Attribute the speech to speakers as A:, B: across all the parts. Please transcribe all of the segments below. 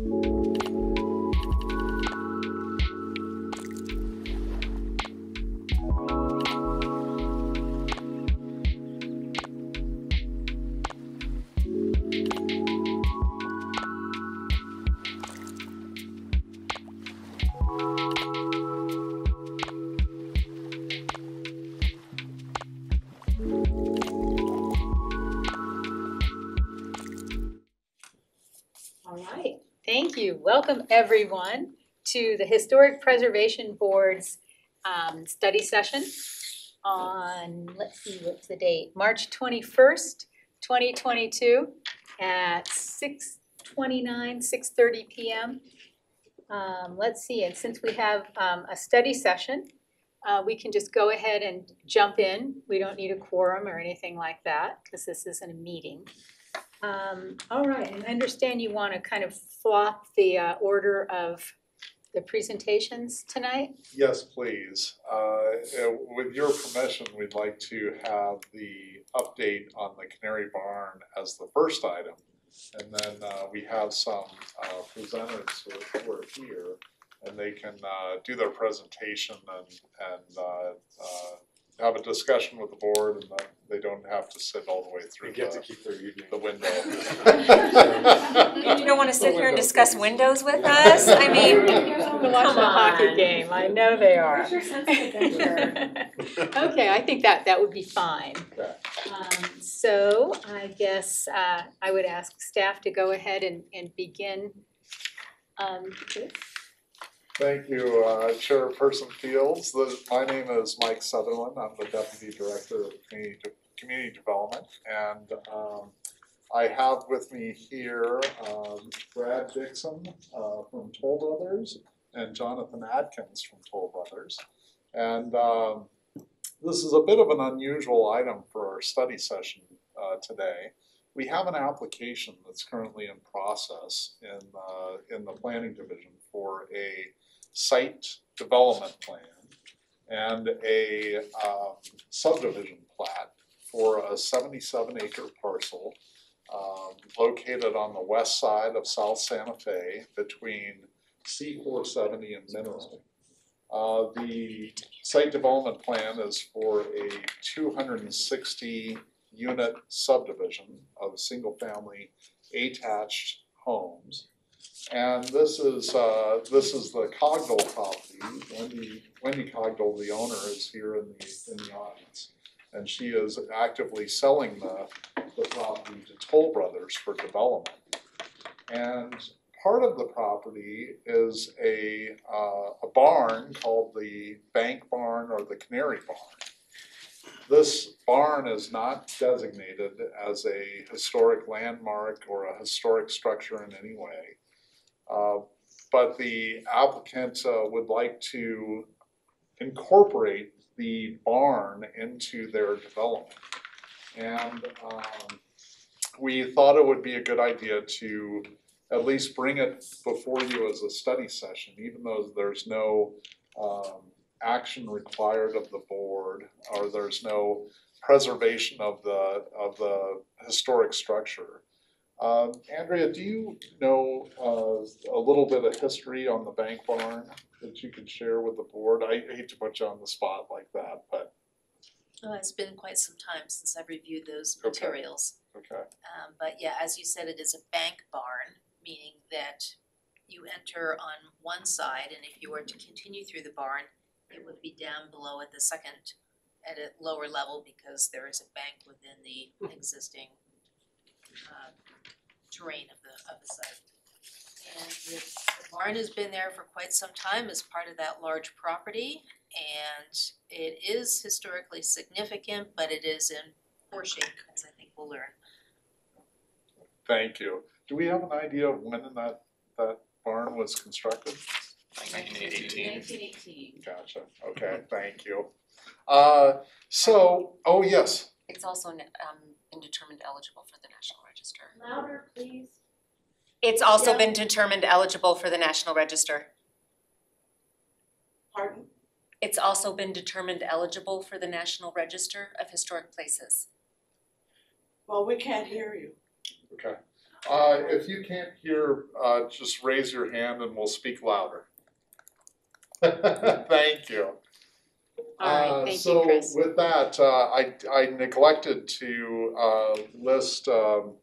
A: All Welcome, everyone, to the Historic Preservation Board's um, study session on, let's see, what's the date? March twenty-first, twenty twenty-two, at six twenty-nine, six thirty PM. Um, let's see, and since we have um, a study session, uh, we can just go ahead and jump in. We don't need a quorum or anything like that, because this isn't a meeting. Um, all right, and I understand you wanna kind of flop the uh order of the presentations tonight?
B: Yes, please. Uh, uh, With your permission, we'd like to have the update on the Canary Barn as the first item. And then uh, we have some uh, presenters who who are here, and they can uh, do their presentation and, and uh, uh, have a discussion with the board, and then they don't have to sit all the way through
C: They get to
B: the,
C: keep their evening.
B: the window.
D: You don't wanna sit here and discuss windows with us? I mean,
A: They're watching
D: come
A: a hockey
D: on.
A: game, I know they are.
D: Your sense of?
A: Okay, I think that that would be fine.
B: Okay.
A: Um so I guess uh I would ask staff to go ahead and and begin um this.
B: Thank you, uh, Chairperson Fields. The- My name is Mike Sutherland. I'm the Deputy Director of Community, De- Community Development. And um, I have with me here um, Brad Dixon uh, from Toll Brothers and Jonathan Atkins from Toll Brothers. And um, this is a bit of an unusual item for our study session uh, today. We have an application that's currently in process in, uh, in the planning division for a site development plan and a um, subdivision plat for a seventy-seven acre parcel um, located on the west side of South Santa Fe between C four seventy and Mineral. Uh, the site development plan is for a two hundred and sixty unit subdivision of single-family attached homes. And this is, uh, this is the Cogdell property, Wendy, Wendy Cogdell, the owner, is here in the, in the audience. And she is actively selling the, the property to Toll Brothers for development. And part of the property is a, uh, a barn called the Bank Barn or the Canary Barn. This barn is not designated as a historic landmark or a historic structure in any way. Uh, But the applicant uh, would like to incorporate the barn into their development. And um, we thought it would be a good idea to at least bring it before you as a study session, even though there's no um, action required of the board, or there's no preservation of the, of the historic structure. Um, Andrea, do you know, uh, a little bit of history on the bank barn that you could share with the board? I hate to put you on the spot like that, but,
E: Oh, it's been quite some time since I've reviewed those
B: Okay.
E: materials.
B: okay,
E: Um, but yeah, as you said, it is a bank barn, meaning that you enter on one side, and if you were to continue through the barn, it would be down below at the second, at a lower level, because there is a bank within the existing uh, terrain of the, of the site. And the the barn has been there for quite some time as part of that large property, and it is historically significant, but it is in poor shape, as I think we'll learn.
B: thank you. Do we have an idea of when that, that barn was constructed?
F: Nineteen eighteen.
E: Nineteen eighteen.
B: Gotcha, okay, thank you. Uh, so, oh, yes,
D: It's also um been determined eligible for the National Register.
A: Louder, please.
D: It's also
A: Yeah.
D: been determined eligible for the National Register.
C: Pardon?
G: It's also been determined eligible for the National Register of Historic Places.
C: Well, we can't hear you.
B: Okay. Uh, if you can't hear, uh, just raise your hand and we'll speak louder. Thank you.
A: All right, thank you, Chris.
B: So with that, uh, I, I neglected to, uh, list, um,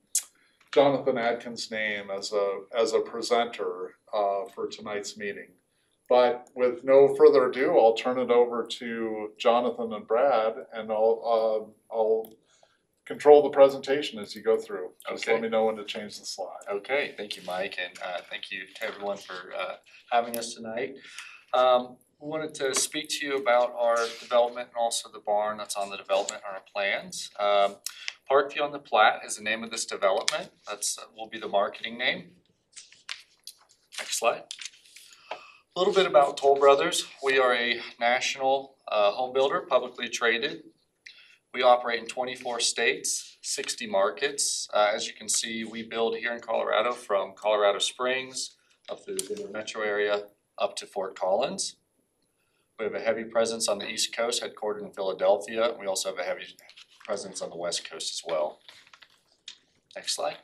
B: Jonathan Adkins' name as a, as a presenter, uh, for tonight's meeting. But with no further ado, I'll turn it over to Jonathan and Brad and I'll, uh, I'll control the presentation as you go through. Just let me know when to change the slide.
F: Okay, thank you, Mike, and uh thank you to everyone for uh having us tonight. Um wanted to speak to you about our development and also the barn that's on the development on our plans. Um Parkview on the Platte is the name of this development, that's uh, will be the marketing name. Next slide. A little bit about Toll Brothers, we are a national uh home builder, publicly traded. We operate in twenty-four states, sixty markets. Uh, as you can see, we build here in Colorado from Colorado Springs up through the metro area up to Fort Collins. We have a heavy presence on the East Coast, headquartered in Philadelphia. We also have a heavy presence on the West Coast as well. Next slide.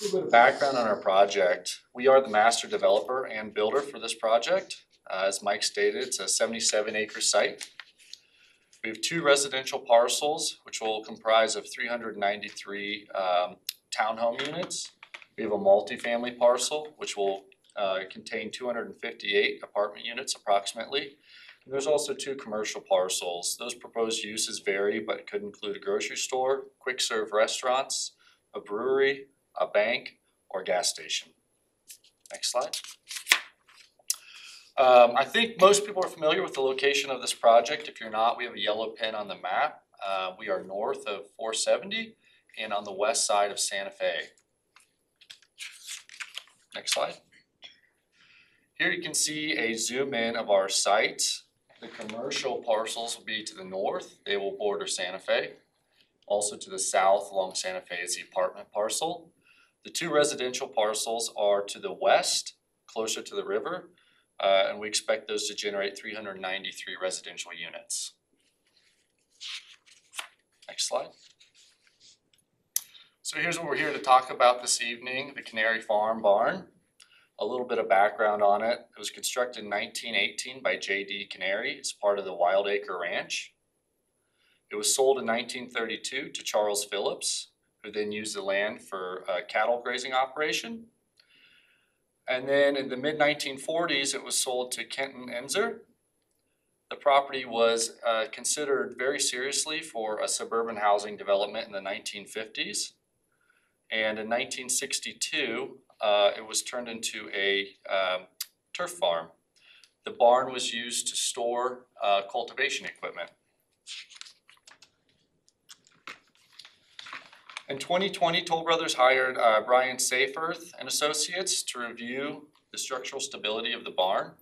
F: A little bit of background on our project. We are the master developer and builder for this project. Uh, as Mike stated, it's a seventy-seven acre site. We have two residential parcels, which will comprise of three hundred ninety-three um townhome units. We have a multifamily parcel, which will uh contain two hundred and fifty-eight apartment units approximately. There's also two commercial parcels. Those proposed uses vary, but could include a grocery store, quick serve restaurants, a brewery, a bank, or gas station. Next slide. Um, I think most people are familiar with the location of this project. If you're not, we have a yellow pin on the map. Uh, we are north of four seventy and on the west side of Santa Fe. Next slide. Here you can see a zoom in of our site. The commercial parcels will be to the north. They will border Santa Fe. Also to the south along Santa Fe is the apartment parcel. The two residential parcels are to the west, closer to the river. Uh, and we expect those to generate three hundred ninety-three residential units. Next slide. So here's what we're here to talk about this evening, the Canary Farm Barn. A little bit of background on it. It was constructed in nineteen eighteen by J.D. Canary. It's part of the Wild Acre Ranch. It was sold in nineteen thirty-two to Charles Phillips, who then used the land for a cattle grazing operation. And then in the mid nineteen forties, it was sold to Kenton Enzer. The property was uh considered very seriously for a suburban housing development in the nineteen fifties. And in nineteen sixty-two, uh it was turned into a um turf farm. The barn was used to store uh cultivation equipment. In twenty twenty, Toll Brothers hired uh Brian Saferth and Associates to review the structural stability of the barn.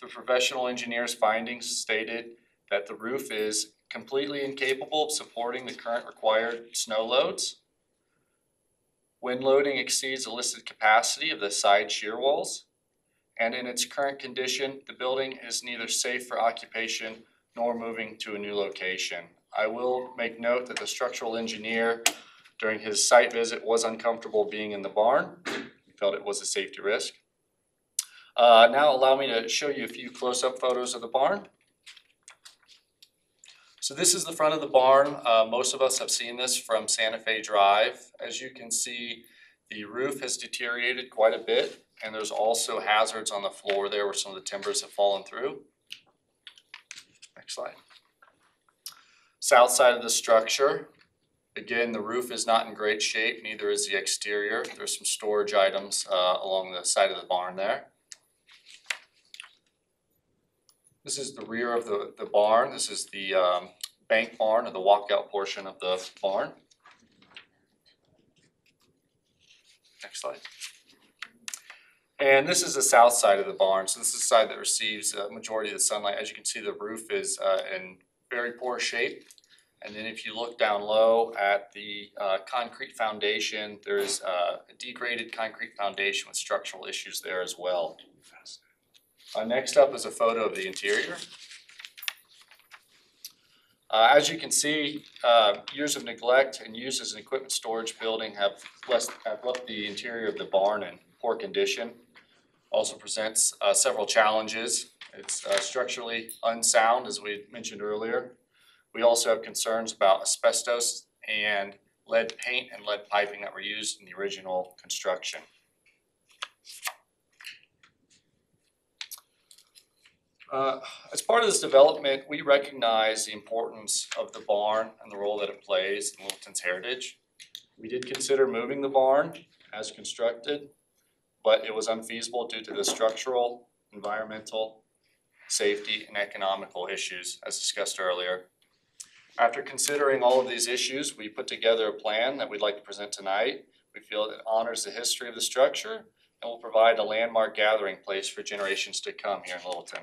F: The professional engineer's findings stated that the roof is completely incapable of supporting the current required snow loads. Wind loading exceeds the listed capacity of the side shear walls. And in its current condition, the building is neither safe for occupation nor moving to a new location. I will make note that the structural engineer during his site visit was uncomfortable being in the barn. He felt it was a safety risk. Uh, now allow me to show you a few close-up photos of the barn. So this is the front of the barn. Uh, most of us have seen this from Santa Fe Drive. As you can see, the roof has deteriorated quite a bit, and there's also hazards on the floor there where some of the timbers have fallen through. Next slide. South side of the structure, Again, the roof is not in great shape, neither is the exterior. There's some storage items uh along the side of the barn there. This is the rear of the the barn. This is the um bank barn or the walkout portion of the barn. Next slide. And this is the south side of the barn. So this is the side that receives a majority of the sunlight. As you can see, the roof is uh in very poor shape. And then if you look down low at the uh concrete foundation, there's uh a degraded concrete foundation with structural issues there as well. Uh, next up is a photo of the interior. Uh, as you can see, uh, years of neglect and use as an equipment storage building have less, have left the interior of the barn in poor condition. Also presents, uh, several challenges. It's, uh, structurally unsound, as we mentioned earlier. We also have concerns about asbestos and lead paint and lead piping that were used in the original construction. Uh, as part of this development, we recognize the importance of the barn and the role that it plays in Littleton's heritage. We did consider moving the barn as constructed, but it was unfeasible due to the structural, environmental, safety, and economical issues as discussed earlier. After considering all of these issues, we put together a plan that we'd like to present tonight. We feel it honors the history of the structure and will provide a landmark gathering place for generations to come here in Littleton.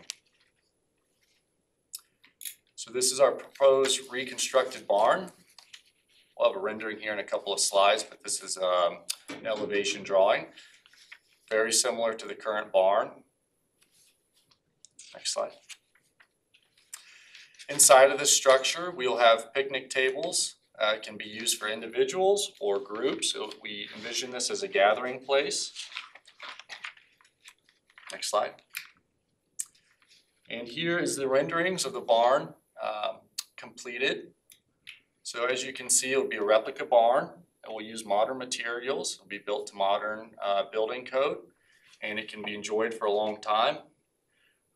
F: So this is our proposed reconstructed barn. We'll have a rendering here in a couple of slides, but this is um an elevation drawing. Very similar to the current barn. Next slide. Inside of this structure, we'll have picnic tables, uh, it can be used for individuals or groups, so we envision this as a gathering place. Next slide. And here is the renderings of the barn, um, completed. So as you can see, it'll be a replica barn, it will use modern materials, it'll be built to modern, uh, building code, and it can be enjoyed for a long time.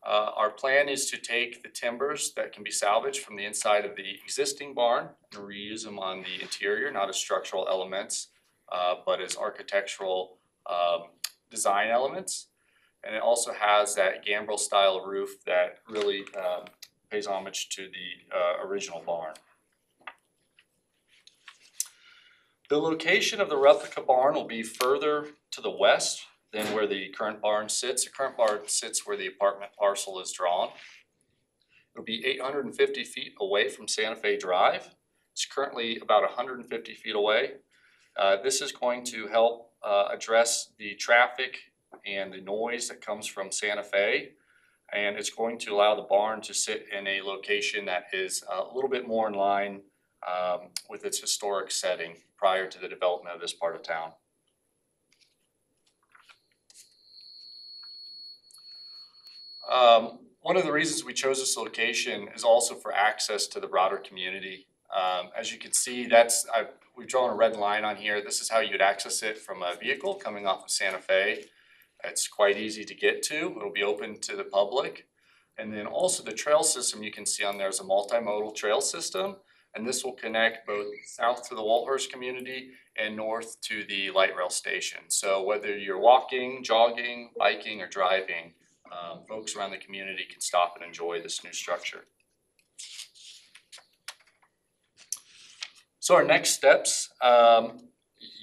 F: Uh, our plan is to take the timbers that can be salvaged from the inside of the existing barn and reuse them on the interior, not as structural elements, uh, but as architectural, um, design elements. And it also has that gambrel style roof that really, um, pays homage to the, uh, original barn. The location of the replica barn will be further to the west than where the current barn sits. The current barn sits where the apartment parcel is drawn. It'll be eight hundred and fifty feet away from Santa Fe Drive. It's currently about hundred and fifty feet away. Uh, this is going to help, uh, address the traffic and the noise that comes from Santa Fe. And it's going to allow the barn to sit in a location that is a little bit more in line, um, with its historic setting prior to the development of this part of town. Um, one of the reasons we chose this location is also for access to the broader community. Um, as you can see, that's, I, we've drawn a red line on here. This is how you'd access it from a vehicle coming off of Santa Fe. It's quite easy to get to. It'll be open to the public. And then also the trail system you can see on there is a multimodal trail system. And this will connect both south to the Wolhurst community and north to the light rail station. So whether you're walking, jogging, biking, or driving, um, folks around the community can stop and enjoy this new structure. So our next steps, um,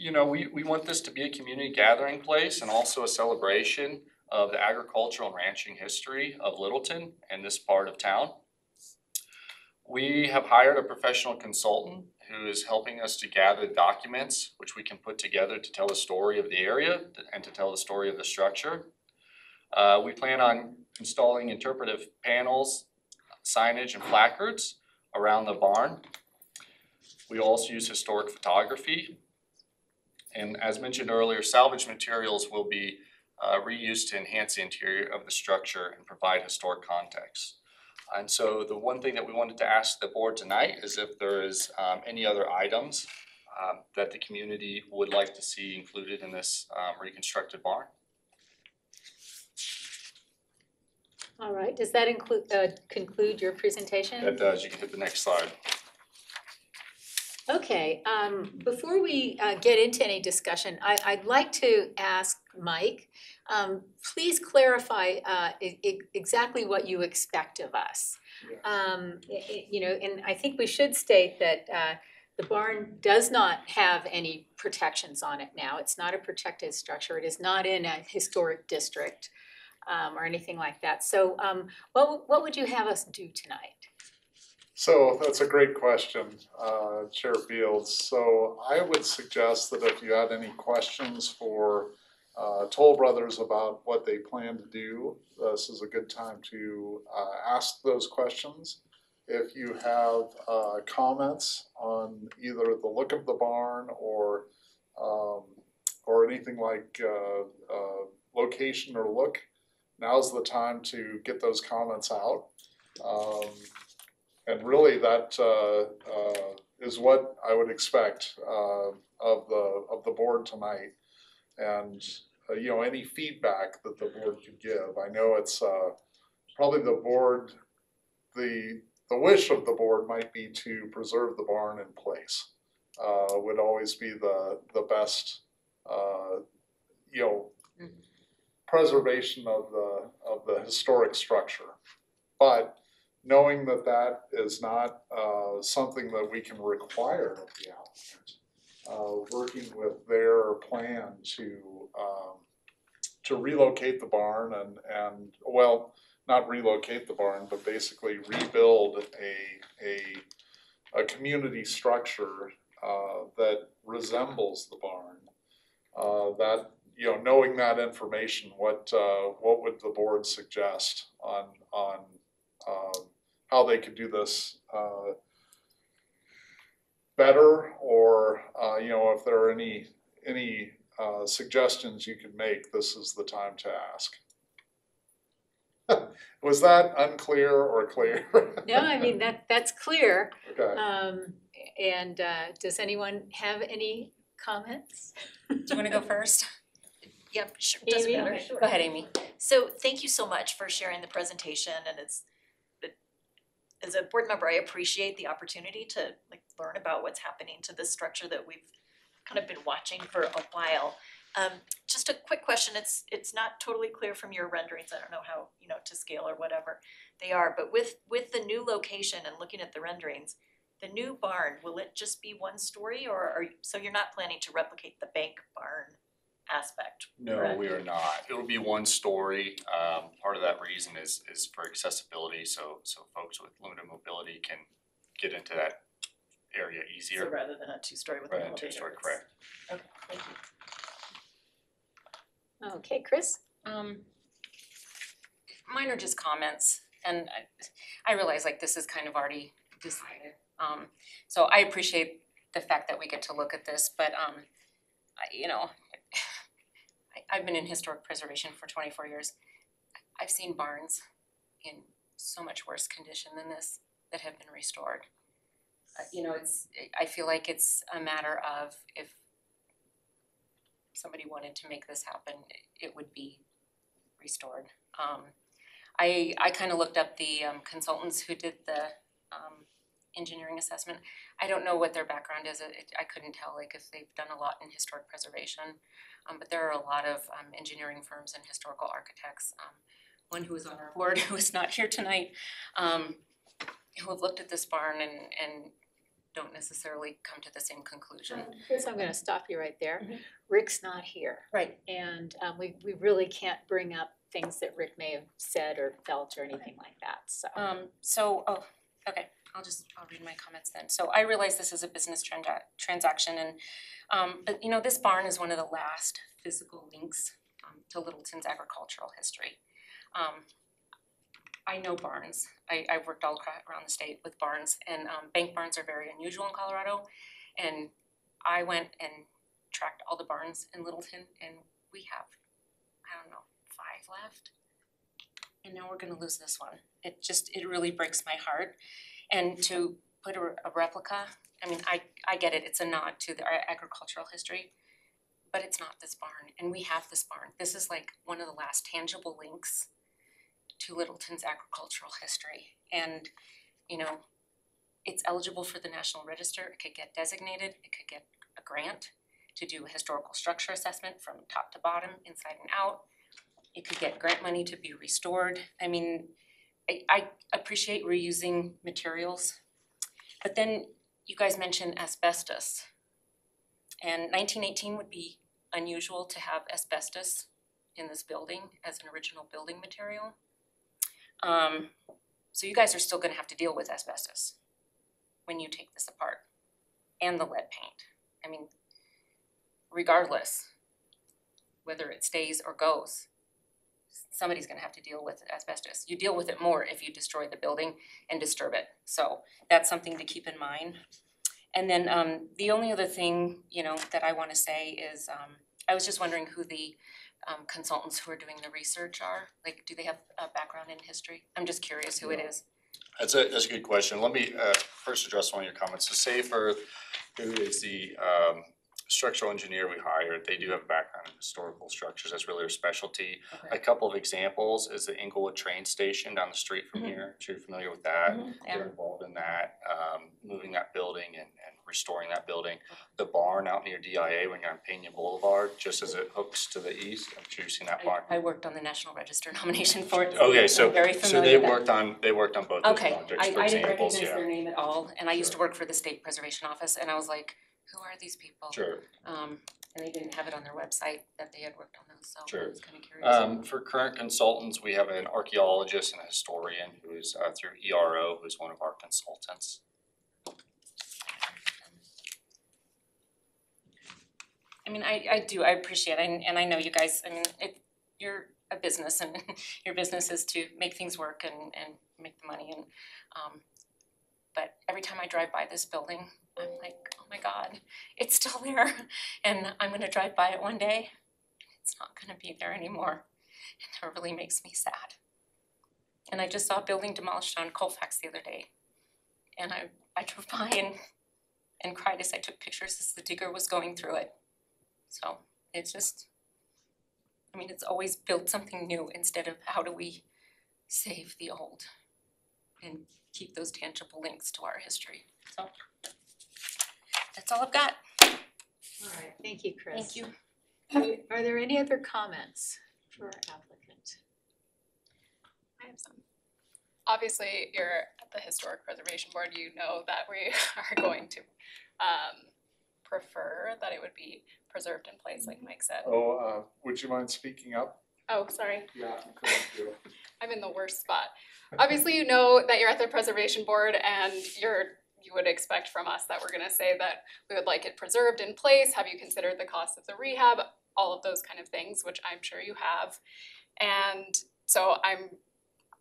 F: you know, we, we want this to be a community gathering place and also a celebration of the agricultural and ranching history of Littleton and this part of town. We have hired a professional consultant who is helping us to gather documents which we can put together to tell the story of the area and to tell the story of the structure. Uh, we plan on installing interpretive panels, signage and placards around the barn. We also use historic photography. And as mentioned earlier, salvage materials will be uh, reused to enhance the interior of the structure and provide historic context. And so the one thing that we wanted to ask the board tonight is if there is um, any other items um, that the community would like to see included in this um, reconstructed barn.
A: All right, does that include, uh, conclude your presentation?
F: That does, you can hit the next slide.
A: Okay, um, before we, uh, get into any discussion, I, I'd like to ask Mike, um, please clarify, uh, e- e- exactly what you expect of us. Um, i- i- you know, and I think we should state that, uh, the barn does not have any protections on it now. It's not a protected structure. It is not in a historic district, um, or anything like that. So, um, what, w- what would you have us do tonight?
B: So that's a great question, uh, Chair Fields. So I would suggest that if you had any questions for uh, Toll Brothers about what they plan to do, this is a good time to uh, ask those questions. If you have uh, comments on either the look of the barn or um, or anything like uh, uh, location or look, now's the time to get those comments out. Um, and really, that uh, uh, is what I would expect uh, of the of the board tonight. And uh, you know, any feedback that the board could give. I know it's uh, probably the board, the the wish of the board might be to preserve the barn in place. Uh, would always be the the best, uh, you know,
G: Mhm.
B: preservation of the of the historic structure. But knowing that that is not uh, something that we can require of the applicant, uh, working with their plan to um, to relocate the barn and and well, not relocate the barn, but basically rebuild a a a community structure uh, that resembles the barn. Uh, that you know, knowing that information, what uh, what would the board suggest on on how they could do this uh, better, or uh, you know, if there are any any uh, suggestions you could make, this is the time to ask. Was that unclear or clear?
A: No, I mean, that, that's clear.
B: Okay.
A: Um, and, uh, does anyone have any comments?
G: Do you wanna go first?
H: Yep, sure, doesn't
A: Amy?
H: matter.
G: Go ahead, Amy.
H: So thank you so much for sharing the presentation and it's it- as a board member, I appreciate the opportunity to like learn about what's happening to this structure that we've kind of been watching for a while. Um just a quick question, it's it's not totally clear from your renderings, I don't know how, you know, to scale or whatever they are, but with with the new location and looking at the renderings, the new barn, will it just be one story or are, you- so you're not planning to replicate the bank barn aspect?
F: No,
H: correct?
F: we are not. It'll be one story. Um, part of that reason is, is for accessibility, so, so folks with limited mobility can get into that area
H: So
F: easier.
H: rather than a two-story with an
F: Right,
H: elevator.
F: two-story,
H: it's-
F: correct.
H: Okay, thank you.
A: Okay, Chris?
G: Um, mine are just comments, and I, I realize like this is kind of already decided. Um, so I appreciate the fact that we get to look at this, but, um, I, you know, I, I've been in historic preservation for twenty-four years. I've seen barns in so much worse condition than this that have been restored. Uh, you know, it's, I feel like it's a matter of if somebody wanted to make this happen, it would be restored. Um, I, I kind of looked up the um, consultants who did the um, engineering assessment. I don't know what their background is, it, I couldn't tell, like if they've done a lot in historic preservation. Um, but there are a lot of um, engineering firms and historical architects. Um, one who is on our board, who is not here tonight, um, who have looked at this barn and, and don't necessarily come to the same conclusion.
A: Chris, I'm gonna stop you right there.
G: Mhm.
A: Rick's not here.
G: Right.
A: And, um, we, we really can't bring up things that Rick may have said or felt or anything like that, so.
G: Um, so, oh, okay, I'll just, I'll read my comments then. So I realize this is a business transa- transaction and, um, but you know, this barn is one of the last physical links um, to Littleton's agricultural history. Um, I know barns, I, I've worked all around the state with barns and, um, bank barns are very unusual in Colorado. And I went and tracked all the barns in Littleton and we have, I don't know, five left and now we're gonna lose this one. It just, it really breaks my heart. And to put a, a replica, I mean, I, I get it, it's a nod to the a- agricultural history, but it's not this barn, and we have this barn. This is like one of the last tangible links to Littleton's agricultural history. And, you know, it's eligible for the National Register, it could get designated, it could get a grant to do a historical structure assessment from top to bottom, inside and out it could get grant money to be restored. I mean, I I appreciate reusing materials. But then you guys mentioned asbestos. And nineteen eighteen would be unusual to have asbestos in this building as an original building material. Um, so you guys are still gonna have to deal with asbestos when you take this apart and the lead paint. I mean, regardless, whether it stays or goes. Somebody's gonna have to deal with asbestos. You deal with it more if you destroy the building and disturb it. So that's something to keep in mind. And then um the only other thing, you know, that I wanna say is um I was just wondering who the um consultants who are doing the research are. Like, do they have a background in history? I'm just curious who it is.
F: That's a, that's a good question. Let me uh first address one of your comments. So Safer, who is the um structural engineer we hired, they do have a background in historical structures. That's really their specialty. A couple of examples is the Englewood train station down the street from
G: Mhm.
F: here, if you're familiar with that.
G: Mhm,
F: They're involved in that, um moving that building and and restoring that building. The barn out near DIA when you're on Pena Boulevard, just as it hooks to the east, I'm sure you've seen that barn.
G: I I worked on the National Register nomination for it.
F: Okay, so
G: I'm very
F: so they
G: that.
F: worked on, they worked on both those
G: Okay,
F: projects,
G: I I didn't recognize
F: yeah.
G: their name at all, and I used to work for the State Preservation Office, and I was like, who are these people?
F: Sure.
G: Um, and they didn't have it on their website that they had worked on those, so I was kinda curious.
F: Um, for current consultants, we have an archaeologist and a historian who is uh through ERO, who's one of our consultants.
G: I mean, I I do, I appreciate it, and and I know you guys, I mean, it, you're a business and your business is to make things work and and make the money and um but every time I drive by this building, I'm like, oh my god, it's still there and I'm gonna drive by it one day. It's not gonna be there anymore. And that really makes me sad. And I just saw a building demolished on Colfax the other day. And I I drove by and and cried as I took pictures as the digger was going through it. So it's just, I mean, it's always build something new instead of how do we save the old and keep those tangible links to our history. So that's all I've got.
A: Alright, thank you, Chris.
G: Thank you.
A: Are- Are there any other comments for our applicant?
I: I have some. Obviously, you're at the Historic Preservation Board, you know that we are going to um prefer that it would be preserved in place, like Mike said.
B: Oh, uh, would you mind speaking up?
I: Oh, sorry,
B: Yeah. Thank you.
I: I'm in the worst spot. Obviously, you know that you're at the Preservation Board and you're, you would expect from us that we're gonna say that we would like it preserved in place, have you considered the cost of the rehab, all of those kind of things, which I'm sure you have. And so I'm,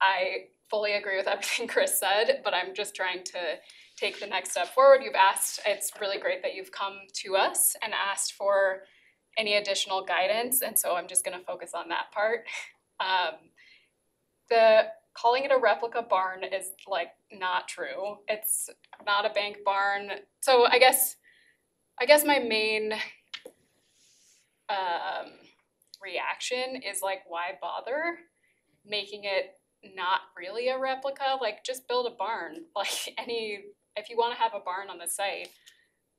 I: I fully agree with everything Chris said, but I'm just trying to take the next step forward. You've asked, it's really great that you've come to us and asked for any additional guidance, and so I'm just gonna focus on that part. Um, the calling it a replica barn is like not true. It's not a bank barn. So I guess I guess my main um reaction is like why bother making it not really a replica? Like just build a barn. Like any if you want to have a barn on the site,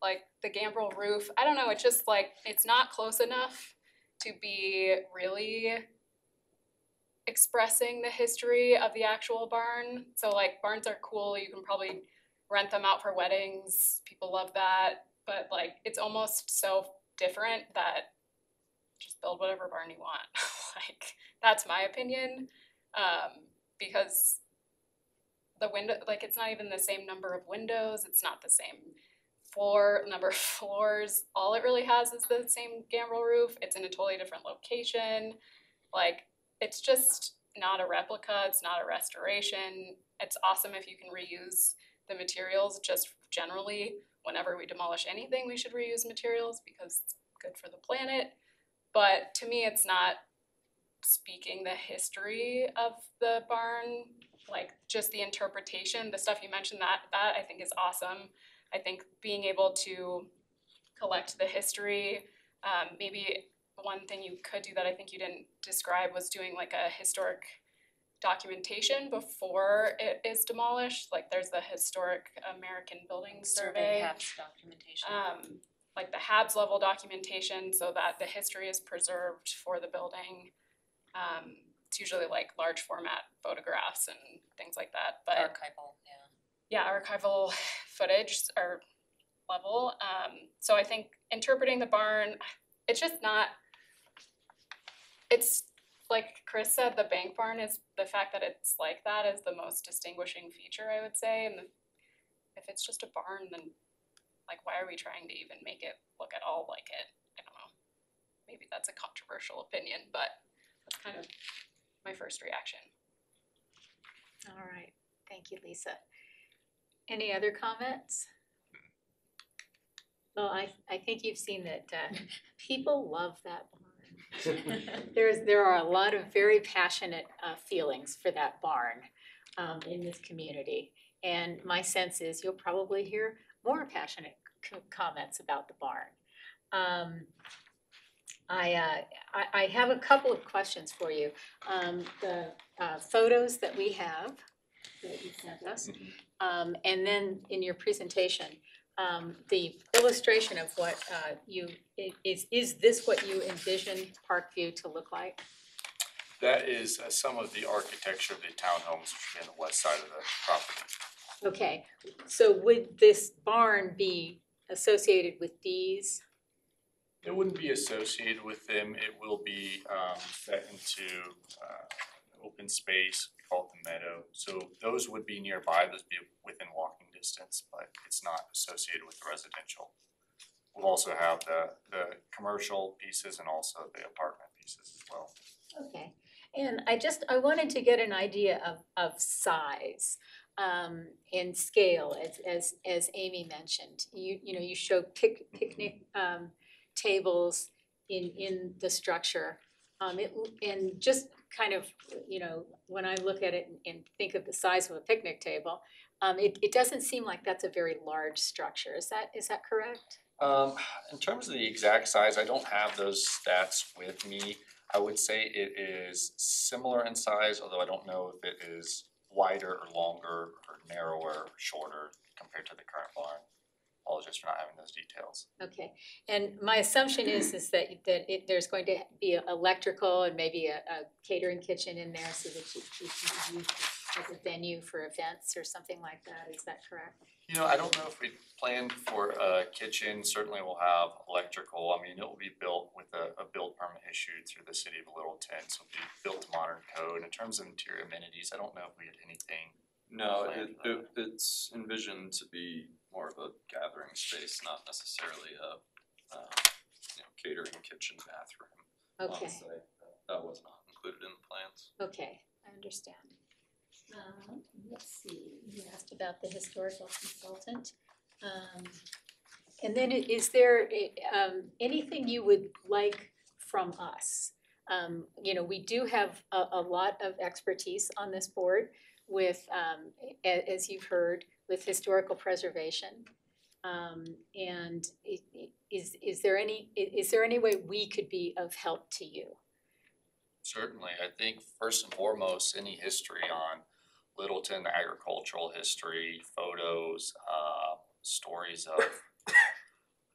I: like the gambrel roof, I don't know, it's just like it's not close enough to be really expressing the history of the actual barn. So like barns are cool, you can probably rent them out for weddings. People love that, but like it's almost so different that just build whatever barn you want. like that's my opinion. Um, because the window like it's not even the same number of windows, it's not the same floor number of floors. All it really has is the same gambrel roof. It's in a totally different location. Like it's just not a replica, it's not a restoration. It's awesome if you can reuse the materials, just generally, whenever we demolish anything, we should reuse materials because it's good for the planet. But to me, it's not speaking the history of the barn, like just the interpretation, the stuff you mentioned, that, that I think is awesome. I think being able to collect the history, um, maybe one thing you could do that I think you didn't describe was doing like a historic documentation before it is demolished. Like there's the Historic American Building Survey.
G: HABS documentation.
I: Um, like the HABS level documentation so that the history is preserved for the building. Um, it's usually like large format photographs and things like that, but
E: Archival, yeah.
I: yeah, archival footage or level. Um, so I think interpreting the barn, it's just not. It's like Chris said, the bank barn is the fact that it's like that is the most distinguishing feature, I would say. And the, if it's just a barn, then like why are we trying to even make it look at all like it? I don't know. maybe that's a controversial opinion, but that's kind of my first reaction.
A: All right, thank you, Lisa. Any other comments? Well, I, I think you've seen that, uh, people love that barn. There's, there are a lot of very passionate, uh, feelings for that barn, um, in this community. And my sense is you'll probably hear more passionate co- comments about the barn. Um, I, uh, I, I have a couple of questions for you. Um, the, uh, photos that we have, that you sent us. Um, and then in your presentation, um, the illustration of what, uh, you, i- is, is this what you envision Parkview to look like?
F: That is uh, some of the architecture of the townhomes, on the west side of the property.
A: Okay, so would this barn be associated with these?
F: It wouldn't be associated with them, it will be um set into uh open space, we call it the meadow. So those would be nearby, those be within walking distance, but it's not associated with the residential. We'll also have the the commercial pieces and also the apartment pieces as well.
A: Okay, and I just, I wanted to get an idea of, of size, um, and scale, as, as, as Amy mentioned. You, you know, you show pic, picnic, um, tables in, in the structure. Um, it, and just kind of, you know, when I look at it and- and think of the size of a picnic table, um, it, it doesn't seem like that's a very large structure, is that, is that correct?
F: Um, in terms of the exact size, I don't have those stats with me. I would say it is similar in size, although I don't know if it is wider or longer or narrower or shorter compared to the current barn. Apologize for not having those details.
A: Okay, and my assumption is, is that, that it, there's going to be a electrical and maybe a, a catering kitchen in there so that you, you can use it as a venue for events or something like that, is that correct?
F: You know, I don't know if we planned for a kitchen, certainly we'll have electrical, I mean, it will be built with a, a build permit issued through the city of Littleton, so it'll be built to modern code. In terms of interior amenities, I don't know if we had anything
J: No, it, it, it's envisioned to be more of a gathering space, not necessarily a, uh, you know, catering kitchen bathroom on
A: Okay,
J: site. That was not included in the plans.
A: okay, I understand. Um, let's see, you asked about the historical consultant. Um, and then i- is there, eh, um, anything you would like from us? Um, you know, we do have a, a lot of expertise on this board with, um, a- as you've heard, with historical preservation. Um, and is, is there any, is there any way we could be of help to you?
F: Certainly, I think first and foremost, any history on Littleton, agricultural history, photos, uh, stories of,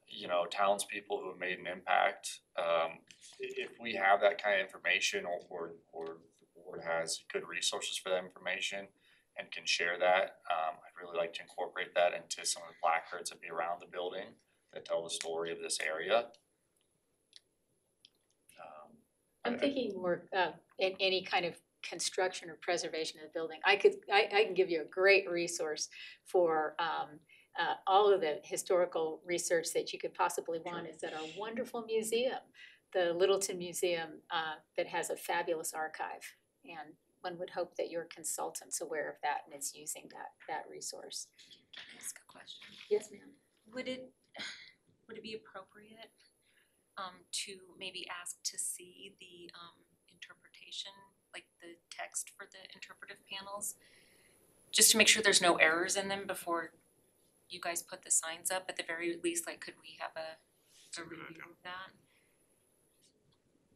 F: you know, townspeople who have made an impact. Um, if we have that kind of information or, or, or board has good resources for that information and can share that, um, I'd really like to incorporate that into some of the placards that be around the building that tell the story of this area. Um,
A: I'm
F: I-
A: thinking more, uh, in any kind of construction or preservation of the building. I could, I, I can give you a great resource for, um, uh, all of the historical research that you could possibly want is at our wonderful museum, the Littleton Museum, uh, that has a fabulous archive. And one would hope that your consultant's aware of that and is using that, that resource.
G: Can I ask a question?
A: Yes, ma'am.
G: Would it, would it be appropriate um to maybe ask to see the um interpretation, like the text for the interpretive panels? Just to make sure there's no errors in them before you guys put the signs up, at the very least, like, could we have a a review of that?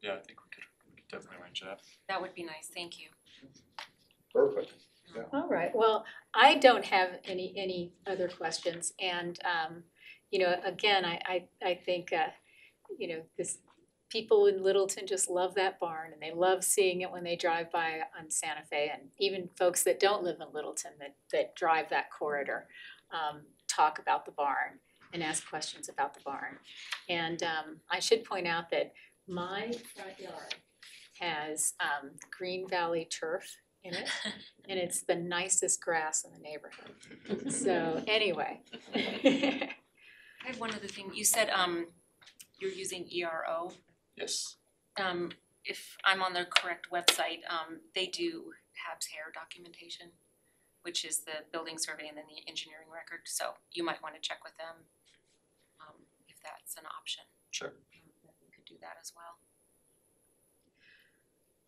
F: Yeah, I think we could, we could definitely arrange that.
G: That would be nice, thank you.
B: Perfect.
A: All right, well, I don't have any, any other questions, and, um, you know, again, I, I, I think, uh, you know, this, people in Littleton just love that barn, and they love seeing it when they drive by on Santa Fe, and even folks that don't live in Littleton that, that drive that corridor, um, talk about the barn and ask questions about the barn. And, um, I should point out that my front yard has, um, Green Valley turf in it, and it's the nicest grass in the neighborhood. So anyway.
G: I have one other thing, you said um you're using ERO
F: Yes,
G: Um, if I'm on the correct website, um, they do HABS HAER documentation, which is the building survey and then the engineering record, so you might wanna check with them. Um, if that's an option,
F: sure.
G: um, we could do that as well.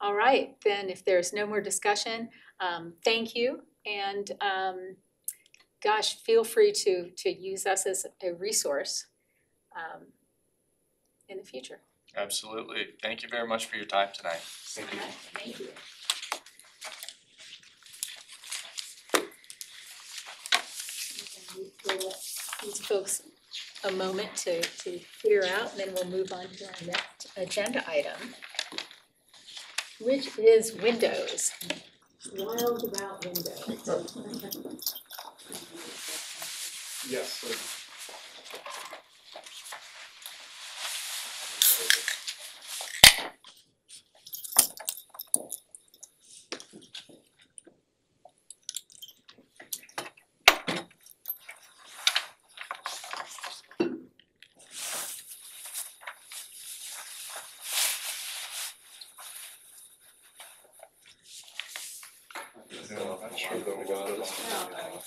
A: All right, then if there's no more discussion, um, thank you. And, um, gosh, feel free to, to use us as a resource, um, in the future.
F: Absolutely. Thank you very much for your time tonight. Thank you.
A: Thank you. These folks a moment to, to clear out, and then we'll move on to our next agenda item, which is windows. Wild about windows.
B: Yes. Yeah, I'm not sure that we got it on the, uh,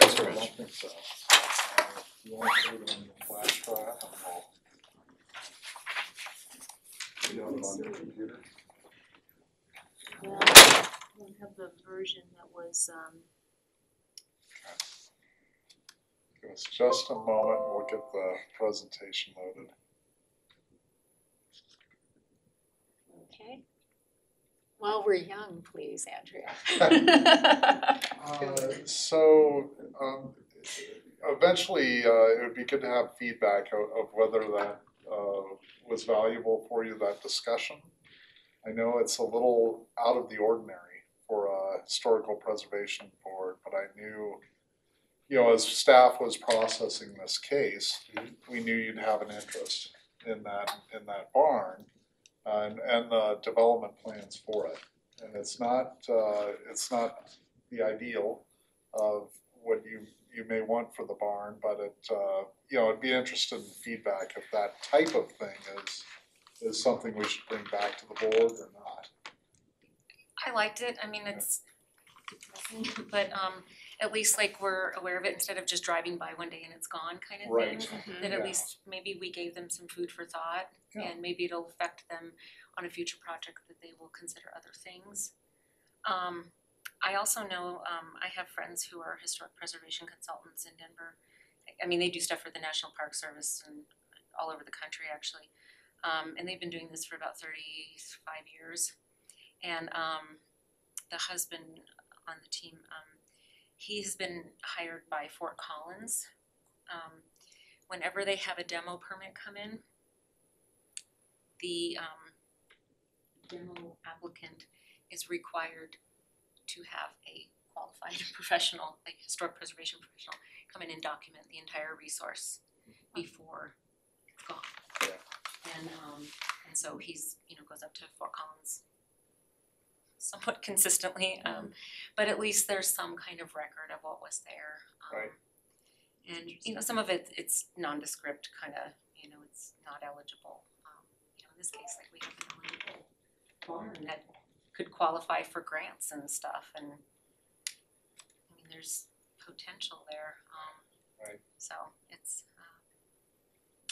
B: That's right. I don't think so. Uh, You want to put it on the flash drive and we'll. You have it on your computer?
E: I don't have the version that was, um,
B: Give us just a moment, we'll get the presentation loaded.
A: Okay. While we're young, please, Andrea.
B: Uh, so, um, eventually, uh, it would be good to have feedback of, of whether that, uh, was valuable for you, that discussion. I know it's a little out of the ordinary for a historical preservation board, but I knew, you know, as staff was processing this case, we knew you'd have an interest in that, in that barn, uh, and, and the development plans for it. And it's not, uh, it's not the ideal of what you, you may want for the barn, but it, uh, you know, I'd be interested in feedback if that type of thing is, is something we should bring back to the board or not.
G: I liked it, I mean, it's but um at least like we're aware of it instead of just driving by one day and it's gone kind of thing.
B: Right.
G: That at
B: Yeah.
G: least maybe we gave them some food for thought
B: Yeah.
G: and maybe it'll affect them on a future project that they will consider other things. Um I also know, um I have friends who are historic preservation consultants in Denver. I mean, they do stuff for the National Park Service and all over the country actually. Um and they've been doing this for about thirty-five years. And um the husband on the team, um he's been hired by Fort Collins. Um whenever they have a demo permit come in, the um demo applicant is required to have a qualified professional, like historic preservation professional, come in and document the entire resource before it's gone. And um and so he's, you know, goes up to Fort Collins somewhat consistently, um but at least there's some kind of record of what was there. Um,
B: Right.
G: And you know, some of it, it's nondescript, kinda, you know, it's not eligible. Um you know, in this case, like we have an eligible barn that could qualify for grants and stuff and I mean, there's potential there, um
B: Right.
G: so it's uh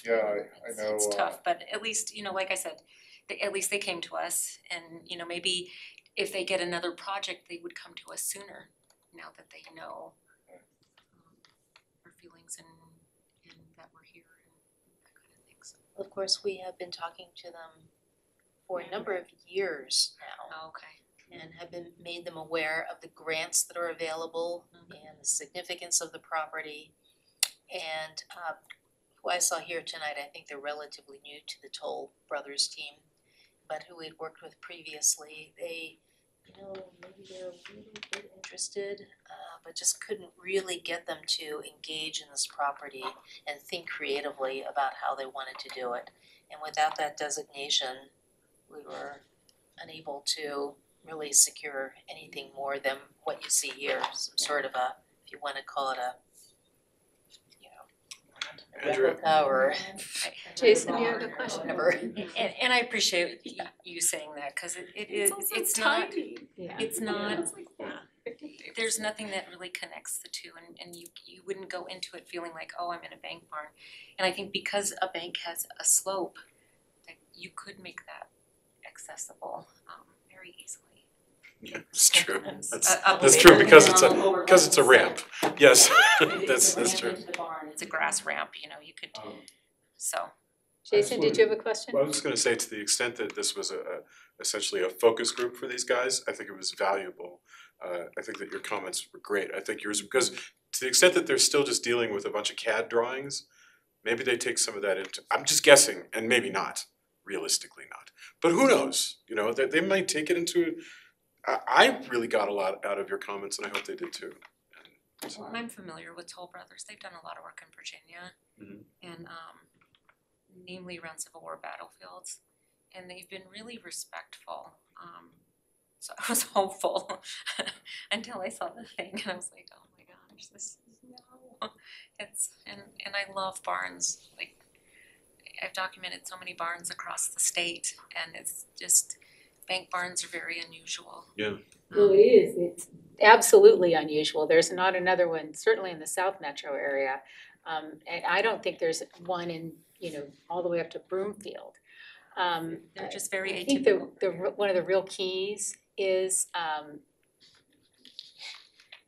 B: Yeah, I, I know,
G: it's
B: uh,
G: tough, but at least, you know, like I said, they, at least they came to us and, you know, maybe if they get another project, they would come to us sooner now that they know um our feelings and and that we're here and that kind of thing, so.
E: of course, we have been talking to them for a number of years now.
G: Okay.
E: and have been, made them aware of the grants that are available and the significance of the property. And uh who I saw here tonight, I think they're relatively new to the Toll Brothers team, but who we'd worked with previously, they, you know, maybe they're little bit interested, uh but just couldn't really get them to engage in this property and think creatively about how they wanted to do it. And without that designation, we were unable to really secure anything more than what you see here, some sort of a, if you wanna call it a, you know, a
K: Andrea?
E: replica or
A: Jason, you have a question?
E: whatever.
G: And and I appreciate you you saying that, cause it it is, it's not,
A: Yeah.
G: it's not,
A: Yeah.
G: there's nothing that really connects the two and and you you wouldn't go into it feeling like, oh, I'm in a bank barn. And I think because a bank has a slope, that you could make that accessible um very easily.
K: It's true, that's,
G: Uh,
K: that's true because it's a, because it's a ramp, yes, that's, that's true.
G: into the barn, it's a grass ramp, you know, you could, so.
A: Jason, did you have a question?
K: Well, I was just gonna say, to the extent that this was a, a essentially a focus group for these guys, I think it was valuable. Uh, I think that your comments were great, I think yours, because to the extent that they're still just dealing with a bunch of CAD drawings, maybe they take some of that into, I'm just guessing, and maybe not, realistically not. But who knows, you know, they, they might take it into, I, I really got a lot out of your comments, and I hope they did too. And so-
G: I'm familiar with Toll Brothers, they've done a lot of work in Virginia.
K: Mhm.
G: And um namely around Civil War battlefields, and they've been really respectful. Um so I was hopeful until I saw the thing and I was like, oh my gosh, this is no. It's and and I love barns, like I've documented so many barns across the state and it's just bank barns are very unusual.
K: Yeah.
A: Well, it is, it's absolutely unusual, there's not another one, certainly in the South Metro area. Um, and I don't think there's one in, you know, all the way up to Broomfield. Um,
G: They're just very
A: I think the,
G: atypical.
A: the, re- one of the real keys is, um,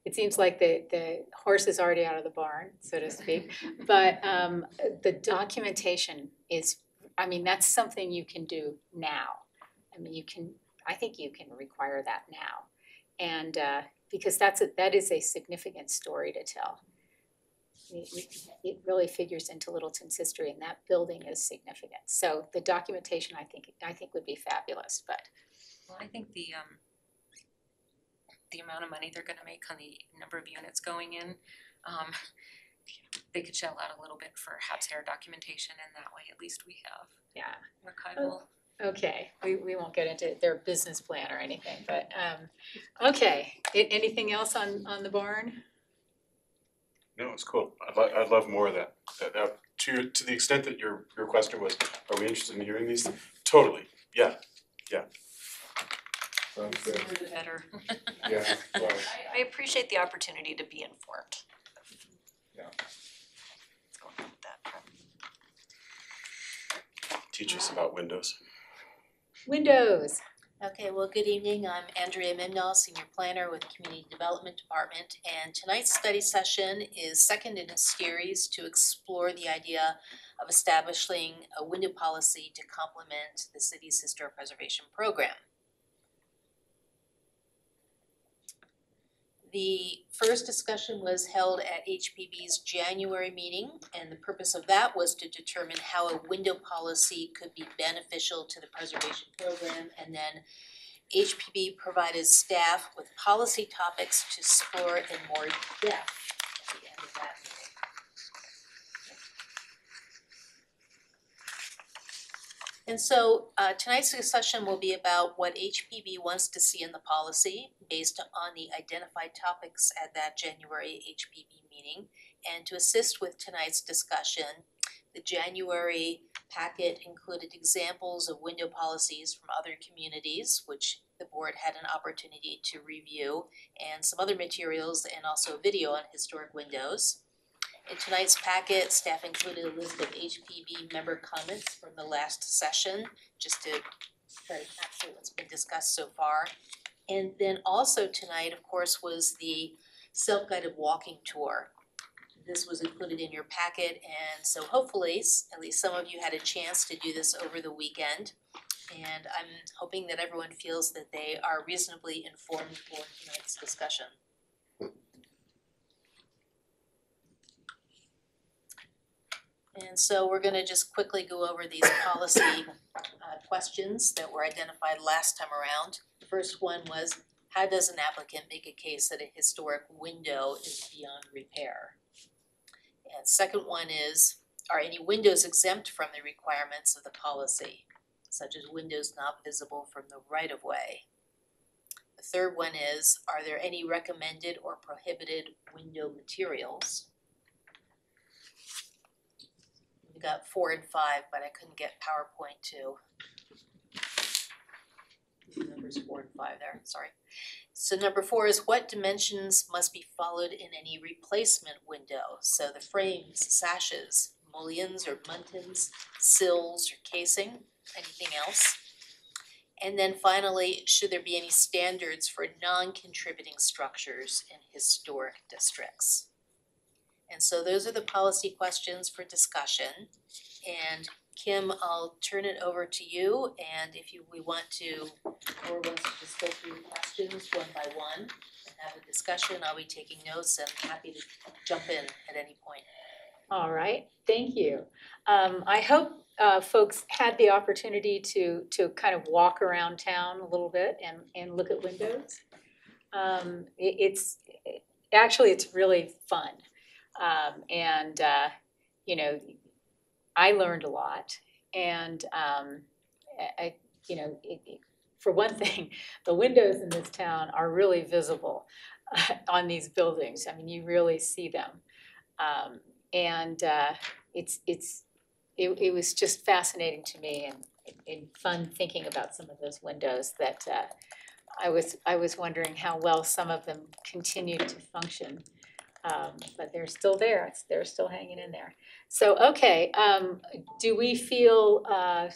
A: it seems like the, the horse is already out of the barn, so to speak. But, um, the documentation is, I mean, that's something you can do now. I mean, you can, I think you can require that now. And, uh, because that's a, that is a significant story to tell. It, really figures into Littleton's history and that building is significant. So the documentation, I think, I think would be fabulous, but
G: Well, I think the um the amount of money they're gonna make on the number of units going in, um they could shell out a little bit for HABS HAER documentation and that way at least we have
A: yeah.
G: archival.
A: Okay, we, we won't get into their business plan or anything, but, um, okay. A- anything else on, on the barn?
K: No, it's cool. I'd li- I'd love more of that. That, that, to, to the extent that your, your question was, are we interested in hearing these? Totally, yeah.
B: Sounds good.
G: The better.
B: Yeah, well,
H: I, I appreciate the opportunity to be informed.
B: Yeah.
H: What's going on with that.
K: Teach us about windows.
A: Windows.
E: Okay, well, good evening. I'm Andrea Mimnaugh, Senior Planner with the Community Development Department. And tonight's study session is second in a series to explore the idea of establishing a window policy to complement the city's historic preservation program. The first discussion was held at HPB's January meeting, and the purpose of that was to determine how a window policy could be beneficial to the preservation program. And then HPB provided staff with policy topics to explore in more depth at the end of that meeting. And so uh tonight's discussion will be about what HPB wants to see in the policy based on the identified topics at that January HPB meeting. And to assist with tonight's discussion, the January packet included examples of window policies from other communities, which the board had an opportunity to review, and some other materials and also a video on historic windows. In tonight's packet, staff included a list of HPB member comments from the last session, just to try to capture what's been discussed so far. And then also tonight, of course, was the self-guided walking tour. This was included in your packet, and so hopefully, at least some of you had a chance to do this over the weekend. And I'm hoping that everyone feels that they are reasonably informed for tonight's discussion. And so we're gonna just quickly go over these policy uh questions that were identified last time around. The first one was, how does an applicant make a case that a historic window is beyond repair? And second one is, are any windows exempt from the requirements of the policy, such as windows not visible from the right of way? The third one is, are there any recommended or prohibited window materials? Got four and five, but I couldn't get PowerPoint to. Numbers four and five there, sorry. So number four is what dimensions must be followed in any replacement window? So the frames, sashes, mullions or muntins, sills or casing, anything else? And then finally, should there be any standards for non-contributing structures in historic districts? And so those are the policy questions for discussion. And Kim, I'll turn it over to you, and if you, we want to, or wants to just go through questions one by one and have a discussion, I'll be taking notes and happy to jump in at any point.
A: All right, thank you. Um, I hope, uh, folks had the opportunity to, to kind of walk around town a little bit and, and look at windows. Um, it, it's, actually, it's really fun. Um, and, uh, you know, I learned a lot and, um, I, you know, it, it, for one thing, the windows in this town are really visible on these buildings. I mean, you really see them. Um, and uh, it's it's it, it was just fascinating to me and, and fun thinking about some of those windows that uh, I was I was wondering how well some of them continued to function. Um, but they're still there, they're still hanging in there. So, okay, um, do we feel uh,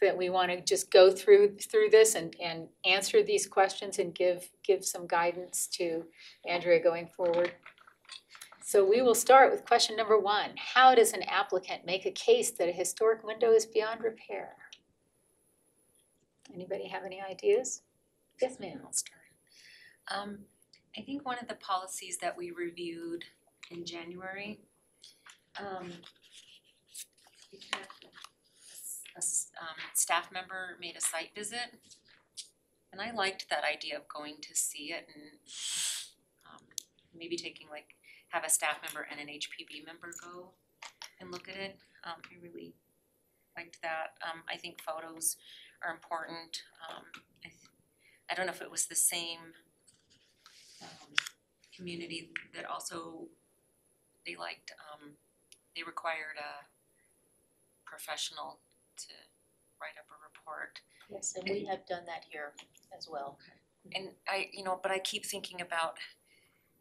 A: that we wanna just go through through this and and answer these questions and give give some guidance to Andrea going forward? So we will start with question number one. How does an applicant make a case that a historic window is beyond repair? Anybody have any ideas? Yes, ma'am.
G: I'll start. Um, I think one of the policies that we reviewed in January, um, um, staff member made a site visit. And I liked that idea of going to see it and, um, maybe taking like, have a staff member and an HPB member go and look at it. Um, I really liked that. Um, I think photos are important. Um, I th- I don't know if it was the same um community that also they liked um they required a professional to write up a report.
E: Yes, and we have done that here as well.
G: And I, you know, but I keep thinking about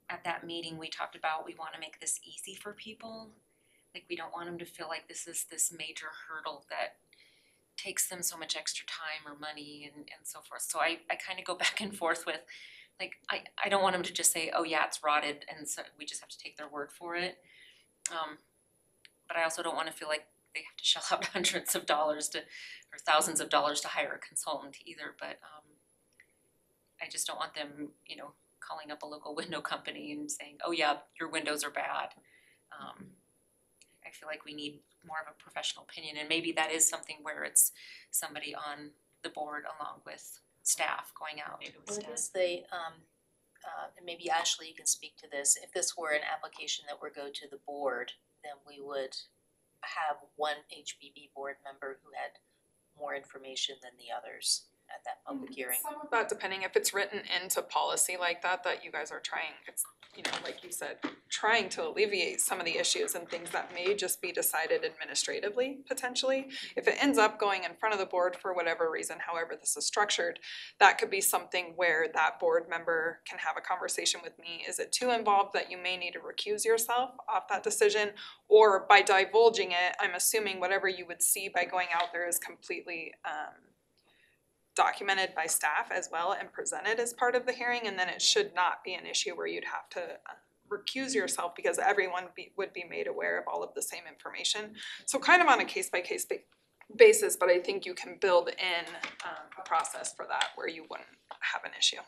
G: at that meeting, we talked about we wanna make this easy for people. Like we don't want them to feel like this is this major hurdle that takes them so much extra time or money and and so forth. So I I kinda go back and forth with like I I don't want them to just say, oh yeah, it's rotted and so we just have to take their word for it. Um but I also don't wanna feel like they have to shell out hundreds of dollars to or thousands of dollars to hire a consultant either, but um I just don't want them, you know, calling up a local window company and saying, oh yeah, your windows are bad. Um I feel like we need more of a professional opinion and maybe that is something where it's somebody on the board along with staff going out.
E: Well, it is the, um, uh, and maybe Ashley, you can speak to this, if this were an application that were go to the board, then we would have one HPB board member who had more information than the others at that public hearing.
L: Some of that, depending if it's written into policy like that, that you guys are trying, it's, you know, like you said, trying to alleviate some of the issues and things that may just be decided administratively, potentially. If it ends up going in front of the board for whatever reason, however this is structured, that could be something where that board member can have a conversation with me. Is it too involved that you may need to recuse yourself off that decision? Or by divulging it, I'm assuming whatever you would see by going out there is completely, um, documented by staff as well and presented as part of the hearing, and then it should not be an issue where you'd have to uh, recuse yourself because everyone be, would be made aware of all of the same information. So kind of on a case by case basis, but I think you can build in um a process for that where you wouldn't have an issue.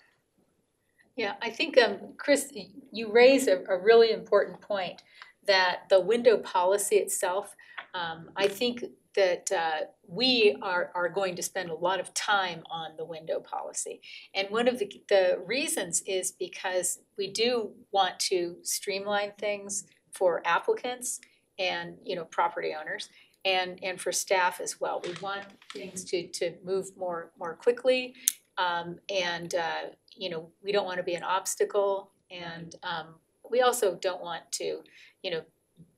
A: Yeah, I think, um, Chris, you raise a, a really important point, that the window policy itself, um, I think that, uh, we are, are going to spend a lot of time on the window policy. And one of the, the reasons is because we do want to streamline things for applicants and, you know, property owners and, and for staff as well. We want things to, to move more, more quickly. Um, and, uh, you know, we don't wanna be an obstacle and um we also don't want to, you know,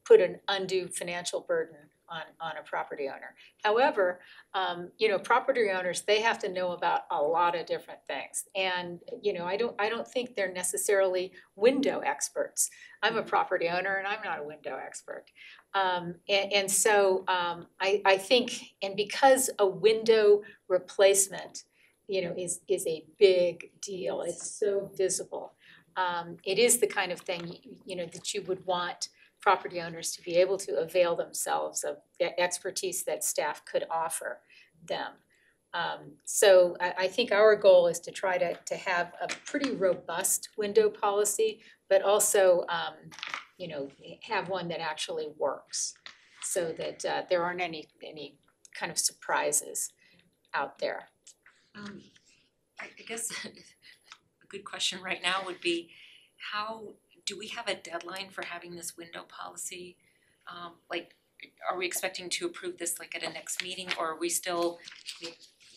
A: put an undue financial burden on, on a property owner. However, um, you know, property owners, they have to know about a lot of different things. And, you know, I don't, I don't think they're necessarily window experts. I'm a property owner and I'm not a window expert. Um, and, and so, um, I, I think, and because a window replacement, you know, is, is a big deal, it's so visible. Um, it is the kind of thing, you, you know, that you would want property owners to be able to avail themselves of the expertise that staff could offer them. Um, so I, I think our goal is to try to, to have a pretty robust window policy, but also, um, you know, have one that actually works. So that, uh, there aren't any, any kind of surprises out there.
G: Um, I I guess a good question right now would be, how, do we have a deadline for having this window policy? Um, like, are we expecting to approve this like at a next meeting, or are we still,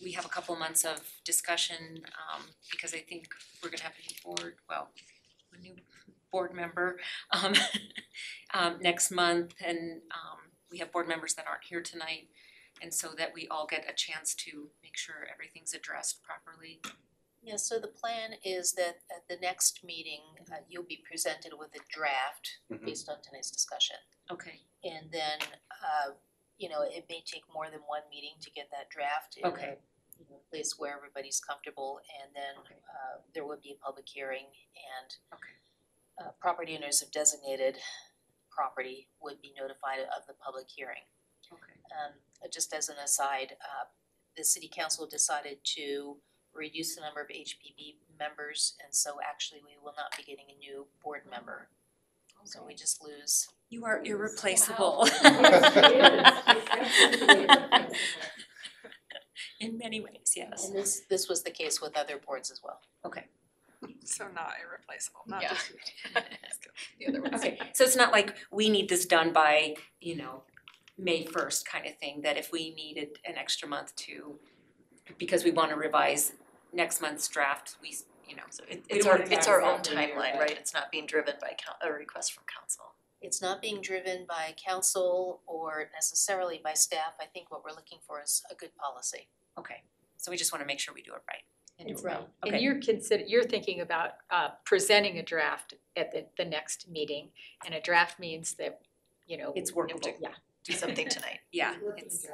G: we, have a couple months of discussion, um, because I think we're gonna have a new board, well, a new board member, um, um, next month, and, um, we have board members that aren't here tonight. And so that we all get a chance to make sure everything's addressed properly.
E: Yeah, so the plan is that at the next meeting, uh, you'll be presented with a draft
K: Mhm.
E: based on tonight's discussion.
G: Okay.
E: And then, uh, you know, it may take more than one meeting to get that draft in
G: Okay.
E: a you know, place where everybody's comfortable, and then,
G: Okay.
E: uh, there would be a public hearing, and
G: Okay.
E: uh, property owners of designated property would be notified of the public hearing.
G: Okay.
E: Um, just as an aside, uh, the city council decided to reduce the number of HPB members, and so actually we will not be getting a new board member. So we just lose,
G: You are irreplaceable. In many ways, yes.
E: and this, this was the case with other boards as well.
G: Okay.
L: So not irreplaceable, not
G: Yeah.
L: just the other ones.
G: Okay, so it's not like we need this done by, you know, May first kind of thing, that if we needed an extra month to, because we wanna revise next month's draft, we, s- you know,
H: So it it's our, it's our own timeline, right? It's not being driven by coun- a request from council.
E: It's not being driven by council or necessarily by staff, I think what we're looking for is a good policy.
G: okay. So we just wanna make sure we do it right and do it
E: Right.
G: well.
A: And
G: Okay.
A: you're consider, you're thinking about uh presenting a draft at the the next meeting. And a draft means that, you know.
G: It's workable.
A: Yeah.
H: Do something tonight.
G: Yeah, it's,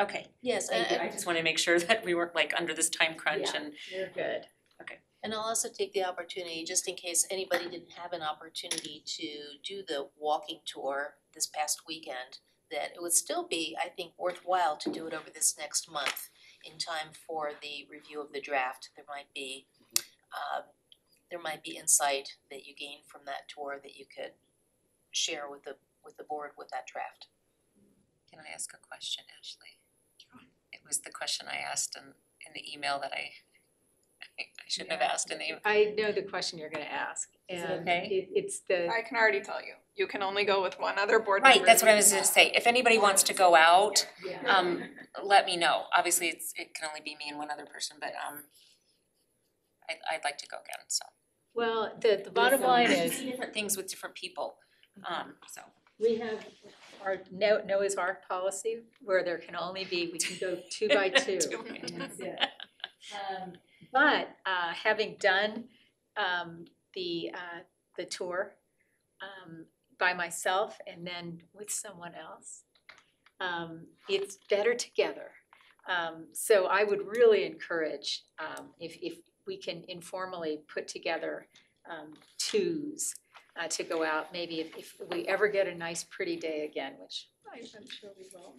G: okay.
E: Yes,
G: Thank
E: and.
G: I just wanna make sure that we weren't like under this time crunch
A: Yeah.
G: and,
A: You're good. Okay.
E: And I'll also take the opportunity, just in case anybody didn't have an opportunity to do the walking tour this past weekend, that it would still be, I think, worthwhile to do it over this next month in time for the review of the draft. There might be, um, there might be insight that you gain from that tour that you could share with the, with the board with that draft.
G: can I ask a question, Ashley? It was the question I asked in in the email that I I shouldn't have asked in the email.
A: I know the question you're gonna ask.
G: Is it
A: and
G: okay?
A: it it's the,
L: I can already tell you, you can only go with one other board member.
G: Right, that's what I was gonna say, if anybody wants to go out,
A: yeah.
G: um, let me know, obviously it's, it can only be me and one other person, but, um, I, I'd like to go again, so.
A: Well, the the bottom line is,
G: Different things with different people, um, so.
A: we have our no Noah's Ark policy where there can only be, we can go two by two.
G: Two by
A: and that's it. Um, but uh having done um the uh the tour um by myself and then with someone else, um it's better together. Um so I would really encourage um if if we can informally put together um twos uh to go out, maybe if if we ever get a nice pretty day again, which I I'm sure we will.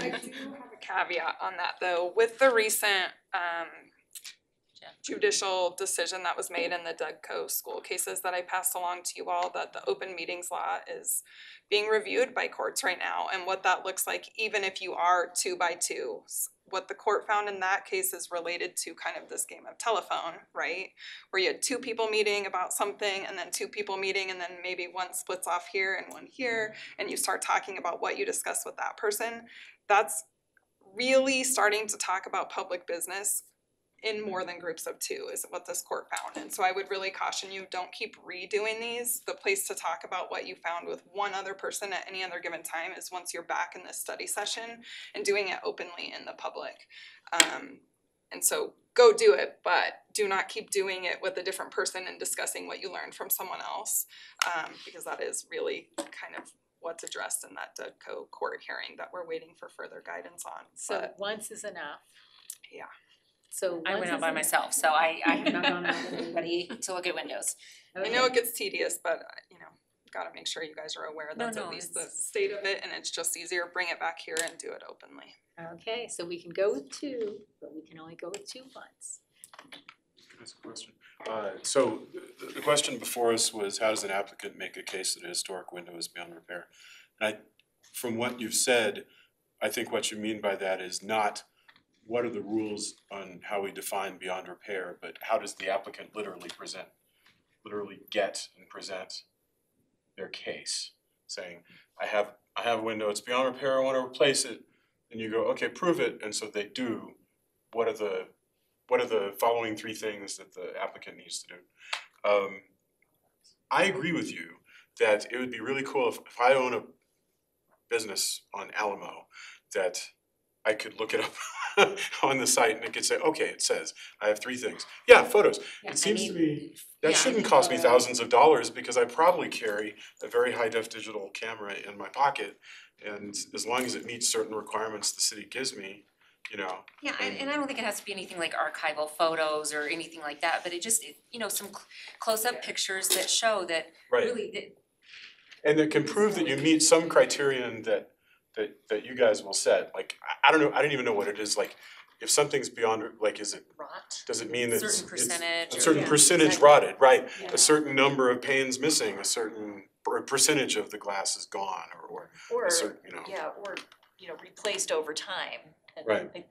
L: I
A: Um,
L: do have a caveat on that though, with the recent um judicial decision that was made in the DougCo school cases that I passed along to you all, that the open meetings law is being reviewed by courts right now, and what that looks like, even if you are two by two. S- What the court found in that case is related to kind of this game of telephone, right? Where you had two people meeting about something, and then two people meeting, and then maybe one splits off here and one here, and you start talking about what you discussed with that person. That's really starting to talk about public business in more than groups of two is what this court found. And so I would really caution you, don't keep redoing these. The place to talk about what you found with one other person at any other given time is once you're back in this study session and doing it openly in the public. Um, and so go do it, but do not keep doing it with a different person and discussing what you learned from someone else. Um, because that is really kind of what's addressed in that DougCo court hearing that we're waiting for further guidance on.
A: So
L: But
A: once is enough.
L: Yeah.
A: So
G: I went out by myself, so I I have not gone out with anybody to look at windows.
L: I know it gets tedious, but uh, you know, gotta make sure you guys are aware
G: No,
L: that's
G: no,
L: at least the
G: it's-
L: state of it and it's just easier, bring it back here and do it openly.
A: Okay, so we can go with two, but we can only go with two months.
K: Can I ask a question? Uh, so the, the question before us was how does an applicant make a case that a historic window is beyond repair? And I, from what you've said, I think what you mean by that is not what are the rules on how we define beyond repair, but how does the applicant literally present, literally get and present their case, saying, I have, I have a window, it's beyond repair, I wanna replace it. And you go, okay, prove it, and so they do, what are the, what are the following three things that the applicant needs to do? Um, I agree with you that it would be really cool if, if I own a business on Alamo, that I could look it up on the site and it could say, okay, it says, I have three things. Yeah, photos.
G: Yeah, I
K: It seems to
G: mean,
K: me,
G: yeah,
K: that
G: I
K: shouldn't cost me thousands of dollars because I probably carry a very high def digital camera in my pocket. And as long as it meets certain requirements the city gives me, you know,
G: Yeah, and and I don't think it has to be anything like archival photos or anything like that, but it just, it- you know, some cl- close-up pictures that show that
K: right.
G: really that
K: And that can prove that you meet some criterion that that that you guys will set, like, I I don't know, I don't even know what it is, like, if something's beyond, like, is it,
E: Rot.
K: does it mean that it's
G: certain
K: it's
G: percentage
K: a
G: or.
K: certain
G: yeah,
K: percentage
G: exactly.
K: rotted, right?
G: Yeah.
K: A certain number of panes missing, a certain per- percentage of the glass is gone, or or
H: Or,
K: a certain, you know.
H: yeah, or, you know, replaced over time. And
K: Right.
H: I-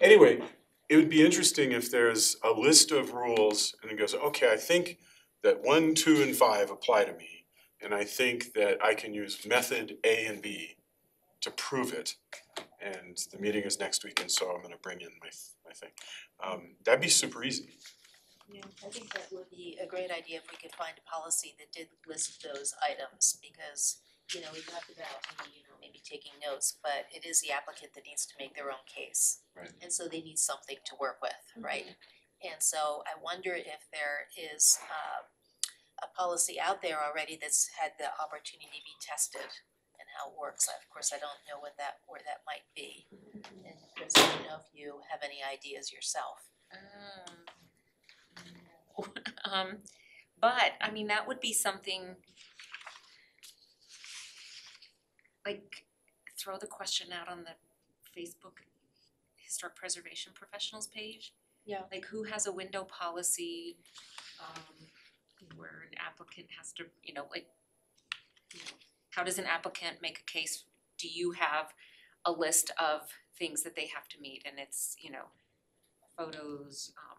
K: Anyway, it would be interesting if there's a list of rules and it goes, okay, I think that one, two, and five apply to me. And I think that I can use method A and B to prove it. And the meeting is next week, and so I'm gonna bring in my, my thing. Um, that'd be super easy.
E: Yeah, I think that would be a great idea if we could find a policy that did list those items, because, you know, we talked about, maybe, you know, maybe taking notes, but it is the applicant that needs to make their own case.
K: Right.
E: And so they need something to work with, right? And so I wonder if there is uh a policy out there already that's had the opportunity to be tested and how it works. Of course, I don't know what that, where that might be. And Chris, I don't know if you have any ideas yourself.
G: Um, um, but, I mean, that would be something. Like, throw the question out on the Facebook Historic Preservation Professionals page.
A: Yeah.
G: Like, who has a window policy, um, where an applicant has to, you know, like, you know, how does an applicant make a case? Do you have a list of things that they have to meet, and it's, you know, photos, um,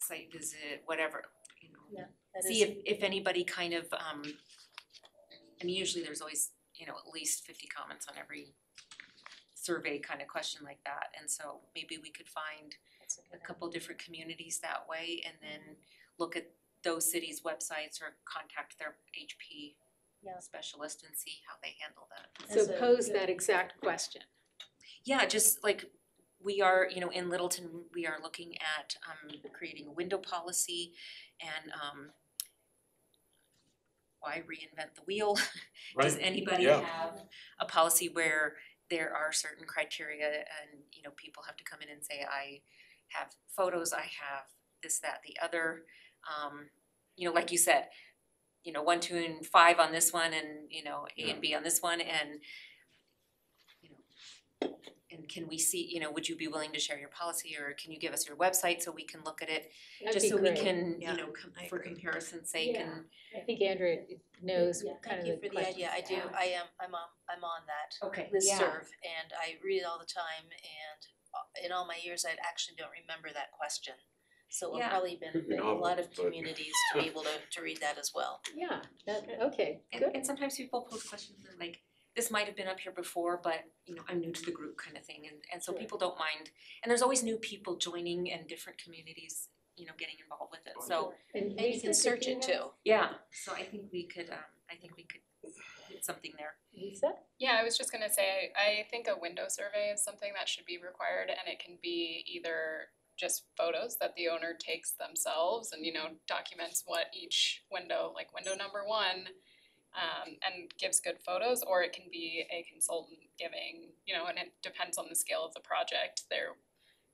G: site visit, whatever, you know.
A: That
G: See
A: is-
G: if if anybody kind of um, I mean, usually there's always, you know, at least fifty comments on every survey kind of question like that, and so maybe we could find
E: That's a
G: a
E: good
G: couple different communities that way and then look at those cities' websites or contact their HP
A: Yeah.
G: specialist and see how they handle that.
A: So pose that exact question.
G: Yeah, just like we are, you know, in Littleton, we are looking at um creating a window policy and um why reinvent the wheel? Does anybody
K: Yeah.
G: have a policy where there are certain criteria and, you know, people have to come in and say, I have photos, I have this, that, the other. Um, you know, like you said, you know, one, two, and five on this one and, you know, A and B on this one and you know, and can we see, you know, would you be willing to share your policy or can you give us your website so we can look at it?
A: That'd
G: Just
A: be
G: so we
A: great.
G: can,
H: Yeah,
G: you know, com-
H: I
G: for
H: agree.
G: comparison's sake
A: Yeah.
G: and.
A: I think Andrea knows
E: Yeah,
A: kind
E: thank
A: of
E: you for the
A: questions
E: idea, I do. I am, I'm on, I'm on that
G: Okay, yeah.
E: listserv and I read it all the time and uh, in all my years, I actually don't remember that question. So it would
G: Yeah.
E: probably
K: Could be
E: benefit a lot of
K: but-
E: communities to be able to to read that as well.
A: Yeah, that, okay,
G: And
A: good.
G: and sometimes people pose questions that are like, this might have been up here before, but you know, I'm new to the group kind of thing and and so
A: Sure.
G: people don't mind. And there's always new people joining and different communities, you know, getting involved with it, so
A: And
E: And you can search it too.
G: yeah, so I think we could um I think we could hit something there.
A: Lisa?
I: Yeah, I was just gonna say, I I think a window survey is something that should be required and it can be either just photos that the owner takes themselves and, you know, documents what each window, like window number one, um, and gives good photos, or it can be a consultant giving, you know, and it depends on the scale of the project. There,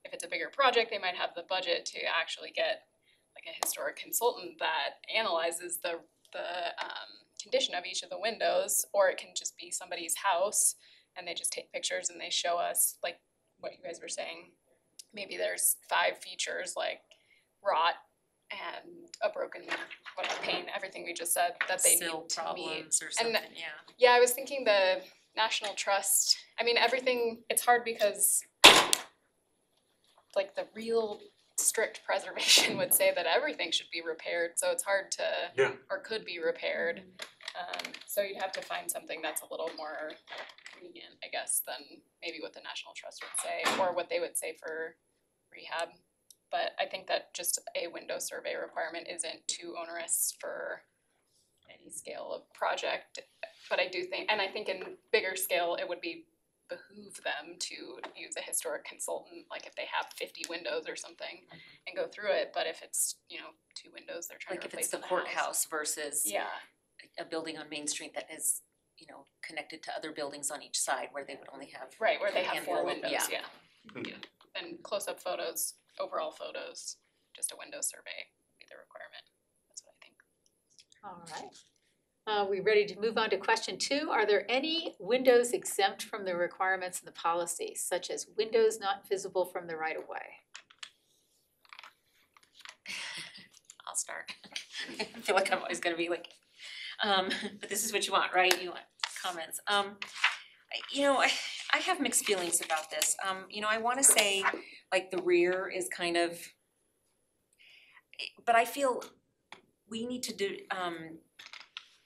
I: if it's a bigger project, they might have the budget to actually get like a historic consultant that analyzes the the um condition of each of the windows, or it can just be somebody's house and they just take pictures and they show us like what you guys were saying. Maybe there's five features like rot and a broken whatever pane, everything we just said that they
G: Sill
I: need to meet.
G: problems or
I: And
G: something, yeah.
I: Yeah, I was thinking the National Trust, I mean, everything, it's hard because like the real strict preservation would say that everything should be repaired, so it's hard to
K: Yeah.
I: or could be repaired. Um, so you'd have to find something that's a little more lenient, I guess, than maybe what the National Trust would say, or what they would say for rehab. But I think that just a window survey requirement isn't too onerous for any scale of project. But I do think, and I think in bigger scale, it would be behoove them to use a historic consultant, like if they have fifty windows or something and go through it, but if it's, you know, two windows they're trying
G: Like
I: to
G: if
I: replace
G: it's the
I: in house.
G: courthouse versus
I: Yeah,
G: a building on Main Street that is, you know, connected to other buildings on each side where they would only have
I: right, where they have four
G: handful
I: windows,
G: yeah.
I: yeah. Yeah, and close-up photos, overall photos, just a window survey would be the requirement, that's what I think.
A: All right. Uh, we ready to move on to question two? Are there any windows exempt from the requirements in the policy, such as windows not visible from the right of way?
G: I'll start. I feel like I'm always gonna be like, um, but this is what you want, right? You want comments. Um, I- you know, I, I have mixed feelings about this. Um, you know, I wanna say, like, the rear is kind of, but I feel we need to do, um,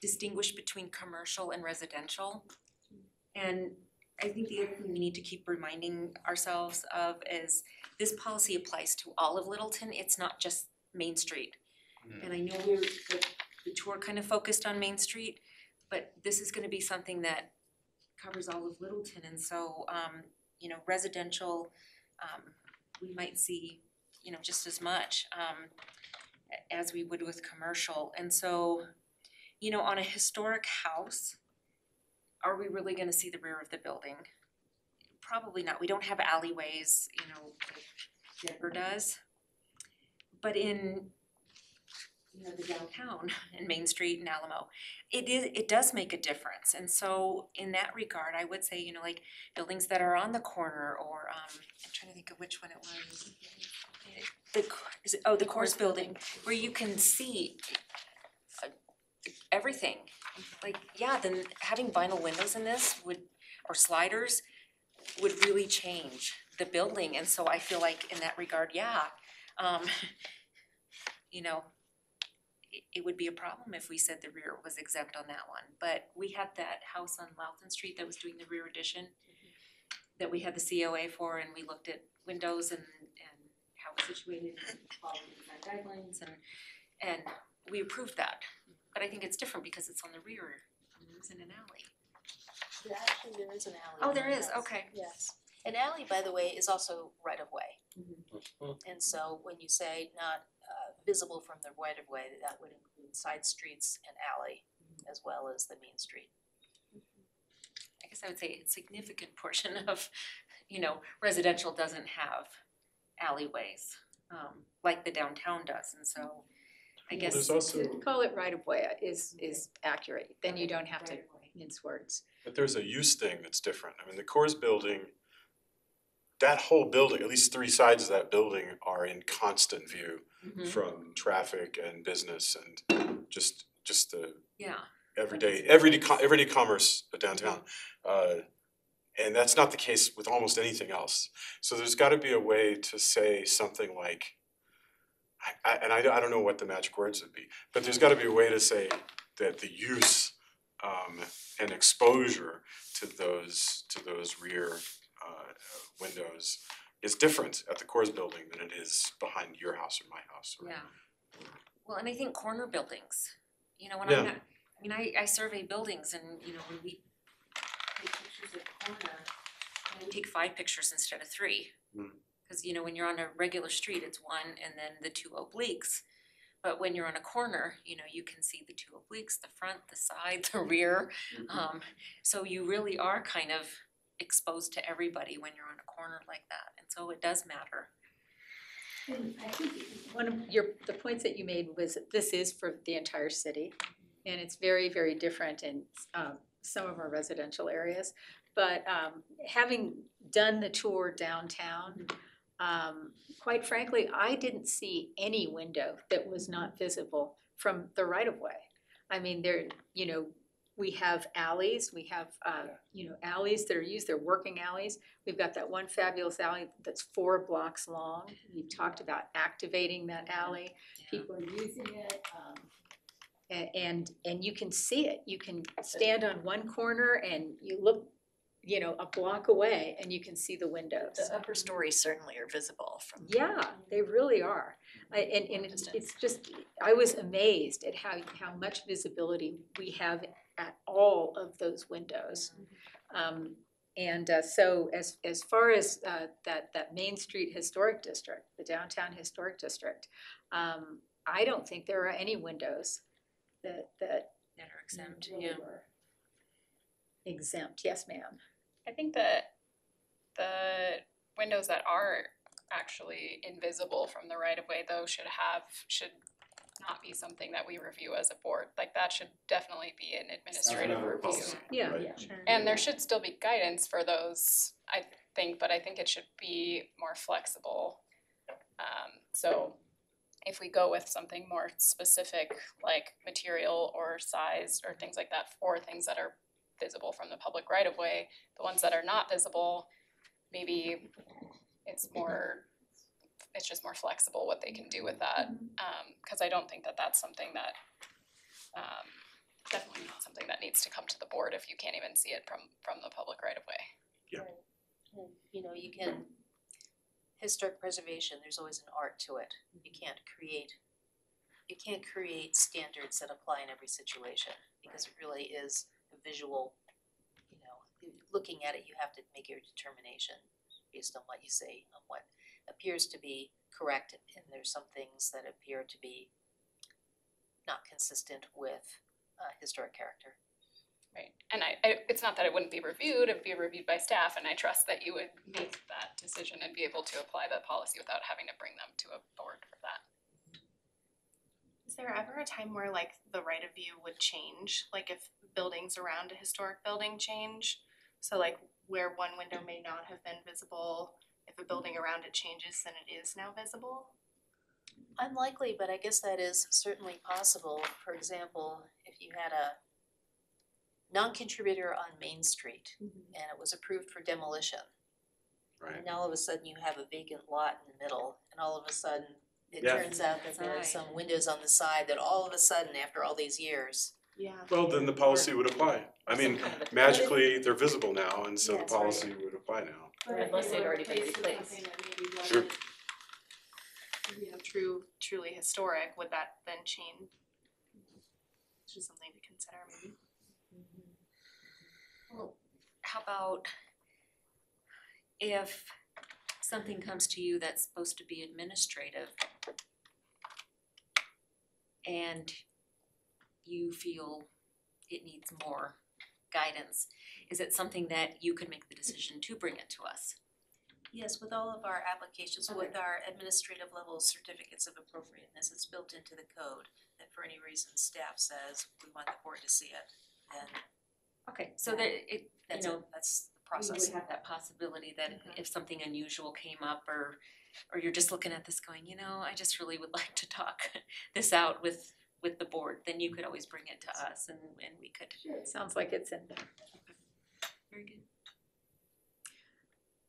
G: distinguish between commercial and residential. And I think the other thing we need to keep reminding ourselves of is this policy applies to all of Littleton, it's not just Main Street. And I know we're, the, the tour kind of focused on Main Street, but this is gonna be something that covers all of Littleton, and so, um, you know, residential, um, we might see, you know, just as much, um, as we would with commercial, and so, you know, on a historic house, are we really gonna see the rear of the building? Probably not, we don't have alleyways, you know, like Denver does. But in, you know, the downtown and Main Street and Alamo, it is, it does make a difference, and so in that regard, I would say, you know, like buildings that are on the corner or um, I'm trying to think of which one it was. The, is it, oh, the Coors building, where you can see uh, everything. Like, yeah, then having vinyl windows in this would, or sliders, would really change the building, and so I feel like in that regard, yeah. Um, you know, it, it would be a problem if we said the rear was exempt on that one, but we had that house on Louthan Street that was doing the rear addition that we had the COA for, and we looked at windows and, and how it's situated and following design guidelines, and, and we approved that. But I think it's different because it's on the rear, and it's in an alley.
E: There actually, there is an alley.
G: Oh, there is,
E: yes,
G: okay.
E: Yes. An alley, by the way, is also right of way.
G: Mm-hmm.
E: And so when you say not uh visible from the right of way, that would include side streets and alley
G: Mm-hmm.
E: as well as the main street.
G: I guess I would say a significant portion of, you know, residential doesn't have alleyways, um, like the downtown does, and so I guess.
K: there's also,
A: To call it right of way is is accurate, then you don't have to
G: Right of way.
A: mince words.
K: but there's a use thing that's different. I mean, the Coors building, that whole building, at least three sides of that building are in constant view
G: Mhm.
K: from traffic and business and just, just the
G: Yeah,
K: everyday, everyday, co- everyday commerce downtown. Uh, and that's not the case with almost anything else. So there's gotta be a way to say something like, I, I, and I, I don't know what the magic words would be, but there's gotta be a way to say that the use um and exposure to those to those rear uh windows is different at the Coors building than it is behind your house or my house or
G: Yeah. Well, and I think corner buildings, you know, when
K: Yeah.
G: I'm not, I mean, I I survey buildings and, you know, when we take pictures of corner, we take five pictures instead of three.
K: Mm.
G: Cause you know, when you're on a regular street, it's one and then the two obliques. But when you're on a corner, you know, you can see the two obliques, the front, the side, the rear. Um, so you really are kind of exposed to everybody when you're on a corner like that, and so it does matter.
A: And I think one of your, the points that you made was that this is for the entire city. And it's very, very different in um some of our residential areas. But um having done the tour downtown, um quite frankly, I didn't see any window that was not visible from the right of way. I mean, there, you know, we have alleys, we have uh, you know, alleys that are used, they're working alleys. We've got that one fabulous alley that's four blocks long. We've talked about activating that alley. People are using it. um, a- And, and you can see it. You can stand on one corner and you look, you know, a block away and you can see the windows.
H: The upper stories certainly are visible from.
A: Yeah, they really are. I, and, and it's, it's just, I was amazed at how, how much visibility we have at all of those windows. Um, and, uh, so as, as far as, uh, that, that Main Street Historic District, the Downtown Historic District, um, I don't think there are any windows that, that
G: That are exempt,
A: really
G: yeah.
A: were exempt. Yes, ma'am.
I: I think that the windows that are actually invisible from the right of way though should have, should not be something that we review as a board. Like that should definitely be an administrative
K: matter
I: review.
K: policy.
A: Yeah.
K: Right.
I: And there should still be guidance for those, I think, but I think it should be more flexible. Um, so if we go with something more specific, like material or size or things like that for things that are visible from the public right of way, the ones that are not visible, maybe it's more, it's just more flexible what they can do with that. Um, cause I don't think that that's something that, um, definitely not something that needs to come to the board if you can't even see it from, from the public right of way.
E: And, you know, you can, historic preservation, there's always an art to it. You can't create, you can't create standards that apply in every situation, because it really is a visual, you know, looking at it, you have to make your determination based on what you say, on what appears to be correct, and there's some things that appear to be not consistent with uh historic character.
I: Right, and I, I, it's not that it wouldn't be reviewed, it'd be reviewed by staff, and I trust that you would make that decision and be able to apply that policy without having to bring them to a board for that.
M: Is there ever a time where like the right of view would change, like if buildings around a historic building change? So like where one window may not have been visible, if a building around it changes, then it is now visible?
E: Unlikely, but I guess that is certainly possible. For example, if you had a non-contributor on Main Street mm-hmm. and it was approved for demolition.
K: Right.
E: And now all of a sudden you have a vacant lot in the middle and all of a sudden it
K: Yeah.
E: turns out that there are
G: Side.
E: some windows on the side that all of a sudden, after all these years,
M: Yeah.
K: Well, then the policy would apply. I mean,
E: some kind of a-
K: magically, they're visible now, and so the
E: Yes, right.
K: policy would apply now.
H: Or unless they'd already been replaced.
K: Sure.
M: You know, true, truly historic, would that then change? Just something to consider maybe. Mm-hmm.
G: Well, how about if something comes to you that's supposed to be administrative and you feel it needs more guidance, is it something that you could make the decision to bring it to us?
E: Yes, with all of our applications, with our administrative level certificates of appropriateness, it's built into the code that for any reason staff says we want the board to see it, then
G: Okay, so that it, you
E: that's
G: know,
E: that's the
G: we
E: process.
G: would have that possibility that mm-hmm. if something unusual came up or or you're just looking at this going, you know, I just really would like to talk this out with with the board, then you could always bring it to us and and we could,
A: sounds like it's in there.
G: very good.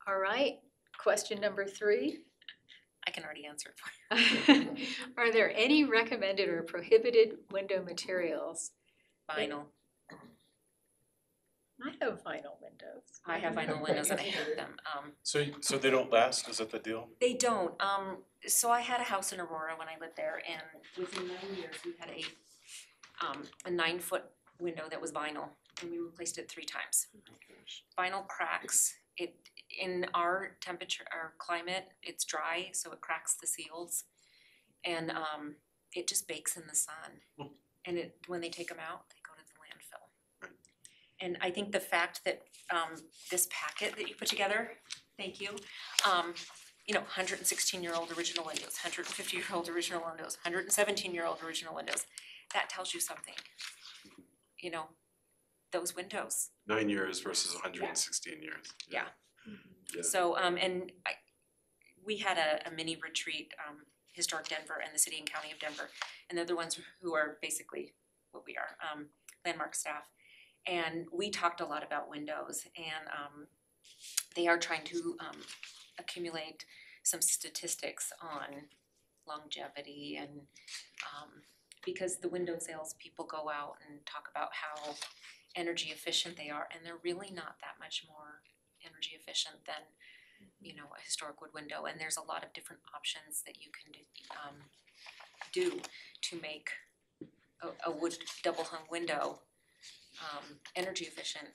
A: All right, question number three.
G: I can already answer it for you.
A: Are there any recommended or prohibited window materials?
G: Vinyl,
A: I have vinyl windows.
G: I have vinyl windows and I hate them, um.
K: So so they don't last, is that the deal?
G: They don't, um, so I had a house in Aurora when I lived there and within nine years, we had a, um, a nine foot window that was vinyl and we replaced it three times. Vinyl cracks, it, in our temperature, our climate, it's dry, so it cracks the seals. And, um, it just bakes in the sun. And it, when they take them out, they go to the landfill. And I think the fact that, um, this packet that you put together, thank you, um, you know, hundred and sixteen year old original windows, hundred and fifty year old original windows, hundred and seventeen year old original windows. That tells you something. You know, those windows.
K: Nine years versus hundred and sixteen years.
G: Yeah.
K: Yeah.
G: So, um, and I, we had a, a mini retreat, um, Historic Denver and the City and County of Denver. And they're the ones who are basically what we are, um, landmark staff. And we talked a lot about windows and, um, they are trying to, um, accumulate some statistics on longevity and, um, because the window sales people go out and talk about how energy efficient they are, and they're really not that much more energy efficient than, you know, a historic wood window, and there's a lot of different options that you can do, um, do to make a, a wood double hung window, um, energy efficient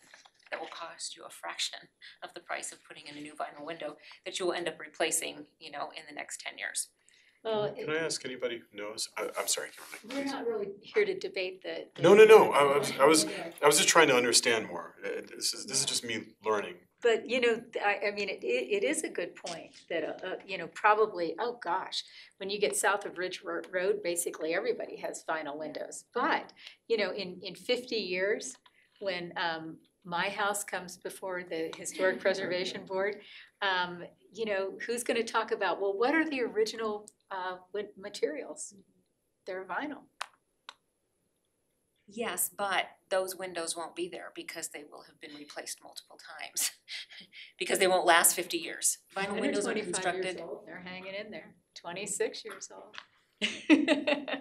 G: that will cost you a fraction of the price of putting in a new vinyl window that you will end up replacing, you know, in the next ten years.
A: Well,
K: Can I ask anybody who knows? I I'm sorry,
A: we're not really here to debate the. the-
K: No, no, no, I was I was I was just trying to understand more. Uh, This is this is just me learning.
A: But, you know, th- I, I mean, it, it it is a good point that, uh, uh, you know, probably, oh gosh, when you get south of Ridge Ro- Road, basically everybody has vinyl windows. But, you know, in, in fifty years, when, um, my house comes before the Historic Preservation Board, um, you know, who's gonna talk about, well, what are the original, uh, materials? They're vinyl.
G: Yes, but those windows won't be there because they will have been replaced multiple times. Because they won't last fifty years. Vinyl
A: They're
G: windows are
A: 25 years old, They're hanging in there, twenty-six years old.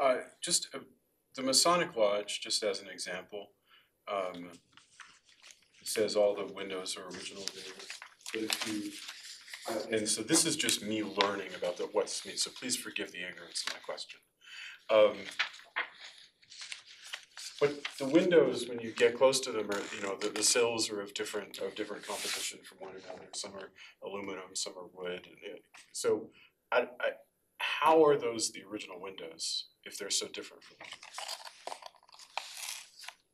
K: Uh, just, uh, the Masonic Lodge, just as an example, um, says all the windows are original there, but if you, uh, and so this is just me learning about the, what's me, so please forgive the ignorance of my question. Um, but the windows, when you get close to them, are, you know, the, the sills are of different, of different composition from one another, some are aluminum, some are wood, and it, so I, I, how are those the original windows if they're so different from?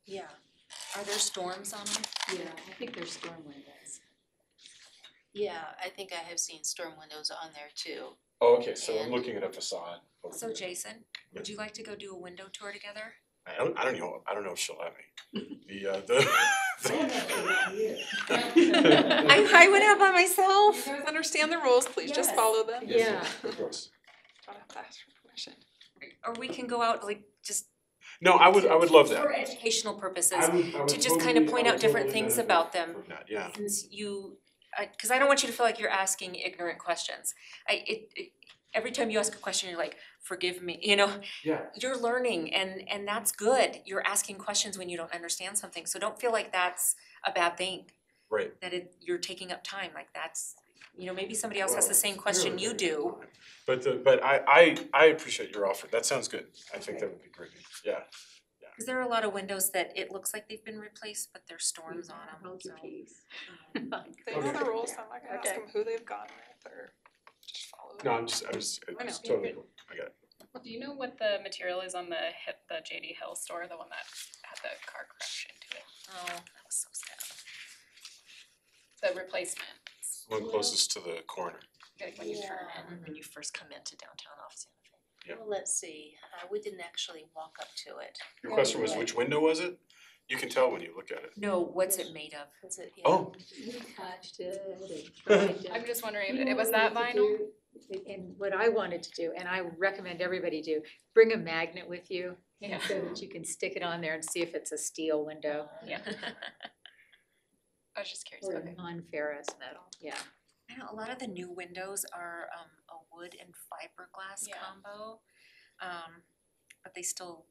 G: yeah. Are there storms on them?
A: Yeah, I think they're storm windows.
E: Yeah, I think I have seen storm windows on there too.
K: Oh, okay, so I'm
E: And-
K: looking at a facade.
G: So Jason, would you like to go do a window tour together?
K: I don't, I don't know, I don't know if she'll let me. The, uh, the.
G: I, I went out by myself.
L: You guys understand the rules, please just
G: Yes.
L: follow them.
K: Yes,
A: Yeah.
K: yes, Of course.
L: Don't have to ask for permission.
G: Or we can go out like just
K: No, I would, I would love that.
G: for educational purposes,
K: I would, I would
G: to just kind of
K: totally-
G: point
K: I
G: out different
K: totally
G: things
K: benefit
G: about them.
K: from that, yeah.
G: since you, I, cause I don't want you to feel like you're asking ignorant questions. I, it, it, every time you ask a question, you're like, forgive me, you know,
K: Yeah.
G: you're learning and, and that's good. You're asking questions when you don't understand something, so don't feel like that's a bad thing.
K: Right.
G: That it, you're taking up time, like that's, you know, maybe somebody else has the same question you do.
K: But the, but I, I, I appreciate your offer, that sounds good, I think that would be great, yeah.
G: Cause there are a lot of windows that it looks like they've been replaced, but there's storms on them, so.
A: peace.
L: Um, they know
K: Okay.
L: the rules, so I'm not gonna ask
A: Okay.
L: them who they've gone with or just follow them.
K: No, I'm just, I was,
I: I
K: it's
I: know.
K: totally cool, I got it.
I: Do you know what the material is on the hit, the JD Hill store, the one that had the car crash into it?
G: Oh, that was so sad.
I: The replacement,
K: One closest to the corner.
I: like when you turn in.
E: When you first come into downtown off Santa Fe.
K: Yeah.
E: Well, let's see, uh, we didn't actually walk up to it.
K: Your question was which window was it? You can tell when you look at it.
G: No, what's it made of?
E: Was it, yeah.
K: Oh,
A: We touched it and tried to-
I: I'm just wondering,
A: You know
I: it was
A: what
I: that
A: we
I: vinyl?
A: could do? And what I wanted to do, and I recommend everybody do, bring a magnet with you.
I: Yeah.
A: So that you can stick it on there and see if it's a steel window
I: Yeah. I was just curious,
A: or
I: okay.
A: non-ferrous metal, yeah.
G: I know a lot of the new windows are um a wood and fiberglass
I: Yeah.
G: combo. Um but they still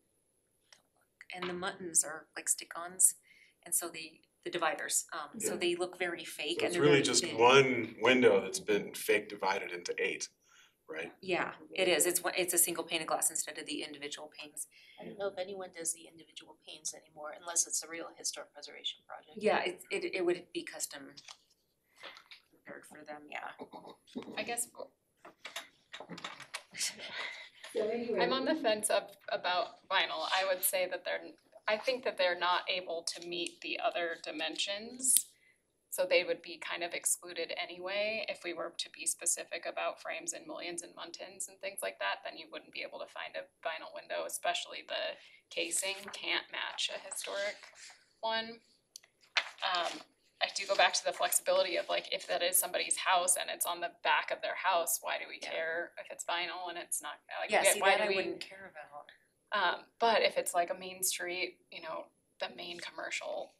G: don't look, and the muntins are like stick-ons. And so they the dividers, um, so
K: Yeah.
G: they look very fake
K: So
G: and
K: it's
G: they're
K: really
G: very
K: just
G: thin.
K: one window that's been fake divided into eight, right?
G: Yeah, it is, it's one, it's a single pane of glass instead of the individual panes.
E: I don't know if anyone does the individual panes anymore unless it's a real historic preservation project.
G: Yeah, it it it would be custom prepared for them, yeah.
I: I guess. I'm on the fence of about vinyl, I would say that they're, I think that they're not able to meet the other dimensions. So they would be kind of excluded anyway, if we were to be specific about frames and mullions and muntins and things like that, then you wouldn't be able to find a vinyl window, especially the casing can't match a historic one. Um, I do go back to the flexibility of like, if that is somebody's house and it's on the back of their house, why do we
G: Yeah.
I: care if it's vinyl and it's not, like,
G: Yeah,
I: why
G: see,
I: do
G: that I
I: we-
G: wouldn't care about.
I: um, but if it's like a main street, you know, the main commercial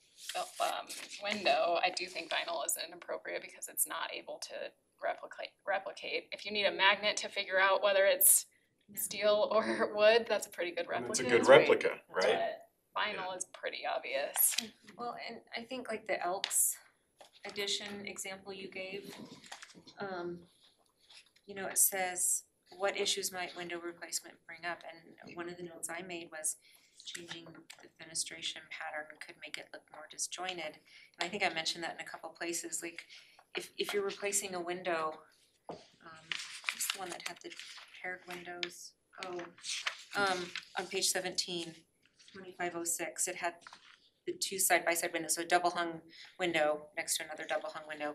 I: um window, I do think vinyl is inappropriate because it's not able to replicate replicate. If you need a magnet to figure out whether it's steel or wood, that's a pretty good
K: And
I: replica.
K: it's a good replica, right?
I: But vinyl is pretty obvious.
G: Well, and I think like the Elks edition example you gave, um, you know, it says, what issues might window replacement bring up? And one of the notes I made was changing the fenestration pattern could make it look more disjointed. And I think I mentioned that in a couple places, like if if you're replacing a window, um, what's the one that had the paired windows? Oh, um, on page seventeen, twenty-five oh six, it had the two side-by-side windows, so a double hung window next to another double hung window.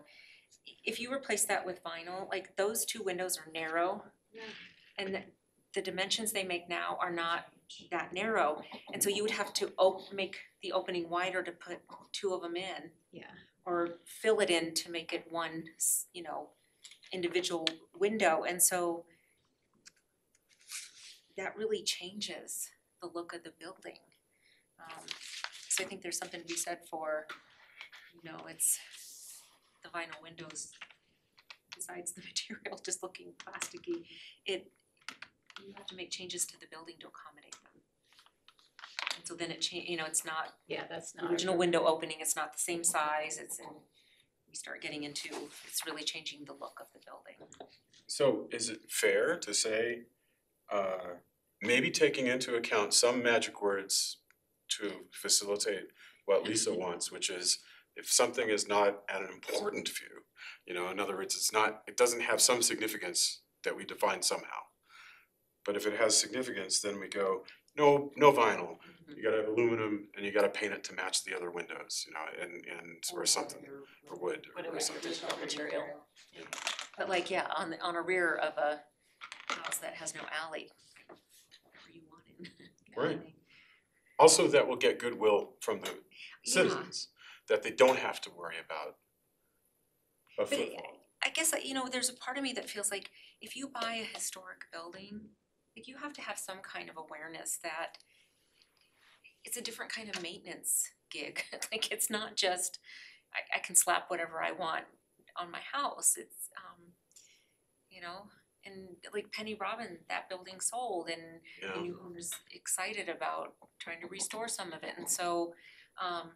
G: If you replace that with vinyl, like those two windows are narrow. And the, the dimensions they make now are not that narrow, and so you would have to op- make the opening wider to put two of them in.
A: Yeah.
G: Or fill it in to make it one, s- you know, individual window, and so that really changes the look of the building. Um, so I think there's something to be said for, you know, it's the vinyl windows, besides the material just looking plasticky, it, you have to make changes to the building to accommodate them. And so then it cha- you know, it's not
A: Yeah, that's not.
G: original window opening, it's not the same size, it's in, we start getting into, it's really changing the look of the building.
K: So is it fair to say, uh, maybe taking into account some magic words to facilitate what mm-hmm. Lisa wants, which is if something is not at an important view, you know, in other words, it's not, it doesn't have some significance that we define somehow. But if it has significance, then we go, no, no vinyl, mm-hmm. you gotta have aluminum and you gotta paint it to match the other windows, you know, and and or something, or wood or
E: Whatever
K: something.
E: additional material.
G: But like, yeah, on the, on a rear of a house that has no alley, whatever you want
K: Right. Also, that will get goodwill from the citizens, that they don't have to worry about a
G: But it-
K: footfall.
G: I guess, that, you know, there's a part of me that feels like if you buy a historic building, like you have to have some kind of awareness that it's a different kind of maintenance gig. Like it's not just, I I can slap whatever I want on my house, it's um, you know, and like Penny Robin, that building sold and the
K: Yeah,
G: new owner's excited about trying to restore some of it, and so, um,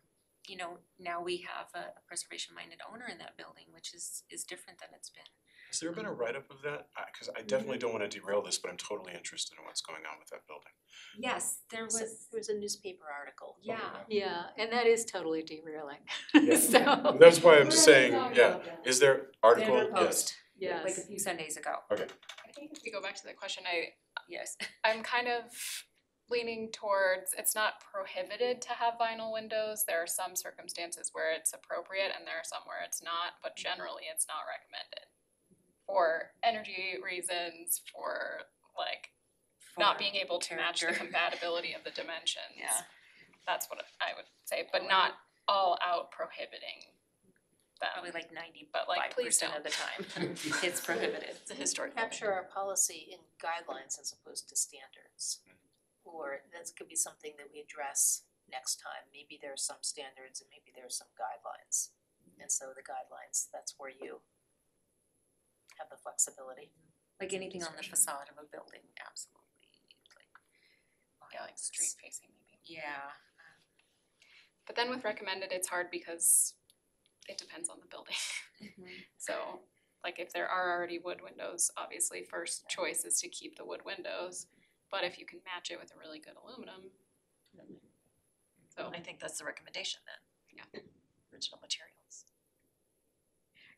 G: you know, now we have a a preservation minded owner in that building, which is is different than it's been.
K: has there been a write-up of that? I cause I definitely don't wanna derail this, but I'm totally interested in what's going on with that building.
G: Yes, there
E: So
G: was,
E: There was a newspaper article.
G: yeah,
A: Yeah, and that is totally derailing.
K: Yeah.
A: So,
K: That's why I'm just saying, yeah, is there article? Yes.
G: Post,
A: yes.
G: Like a few Sundays ago, Okay.
I: I think if we go back to the question, I
G: yes.
I: I'm kind of leaning towards it's not prohibited to have vinyl windows. There are some circumstances where it's appropriate and there are some where it's not, but mm-hmm. generally it's not recommended. For energy reasons, for like not being able to match the
G: character.
I: compatibility of the dimensions.
G: Yeah.
I: That's what I would say, but not all out prohibiting them.
G: Probably like ninety
I: But like,
G: five
I: please
G: percent
I: don't.
G: of the time, it's prohibited.
E: It's a historic. Capture our policy in guidelines as opposed to standards. Mm-hmm. Or this could be something that we address next time. Maybe there are some standards and maybe there are some guidelines. And so the guidelines, that's where you have the flexibility.
G: Like anything on the facade of a building, absolutely, like.
I: Yeah, like street facing maybe.
G: Yeah.
I: But then with recommended, it's hard because it depends on the building. So, like if there are already wood windows, obviously first choice is to keep the wood windows. But if you can match it with a really good aluminum. So,
H: I think that's the recommendation then.
I: Yeah.
H: Original materials.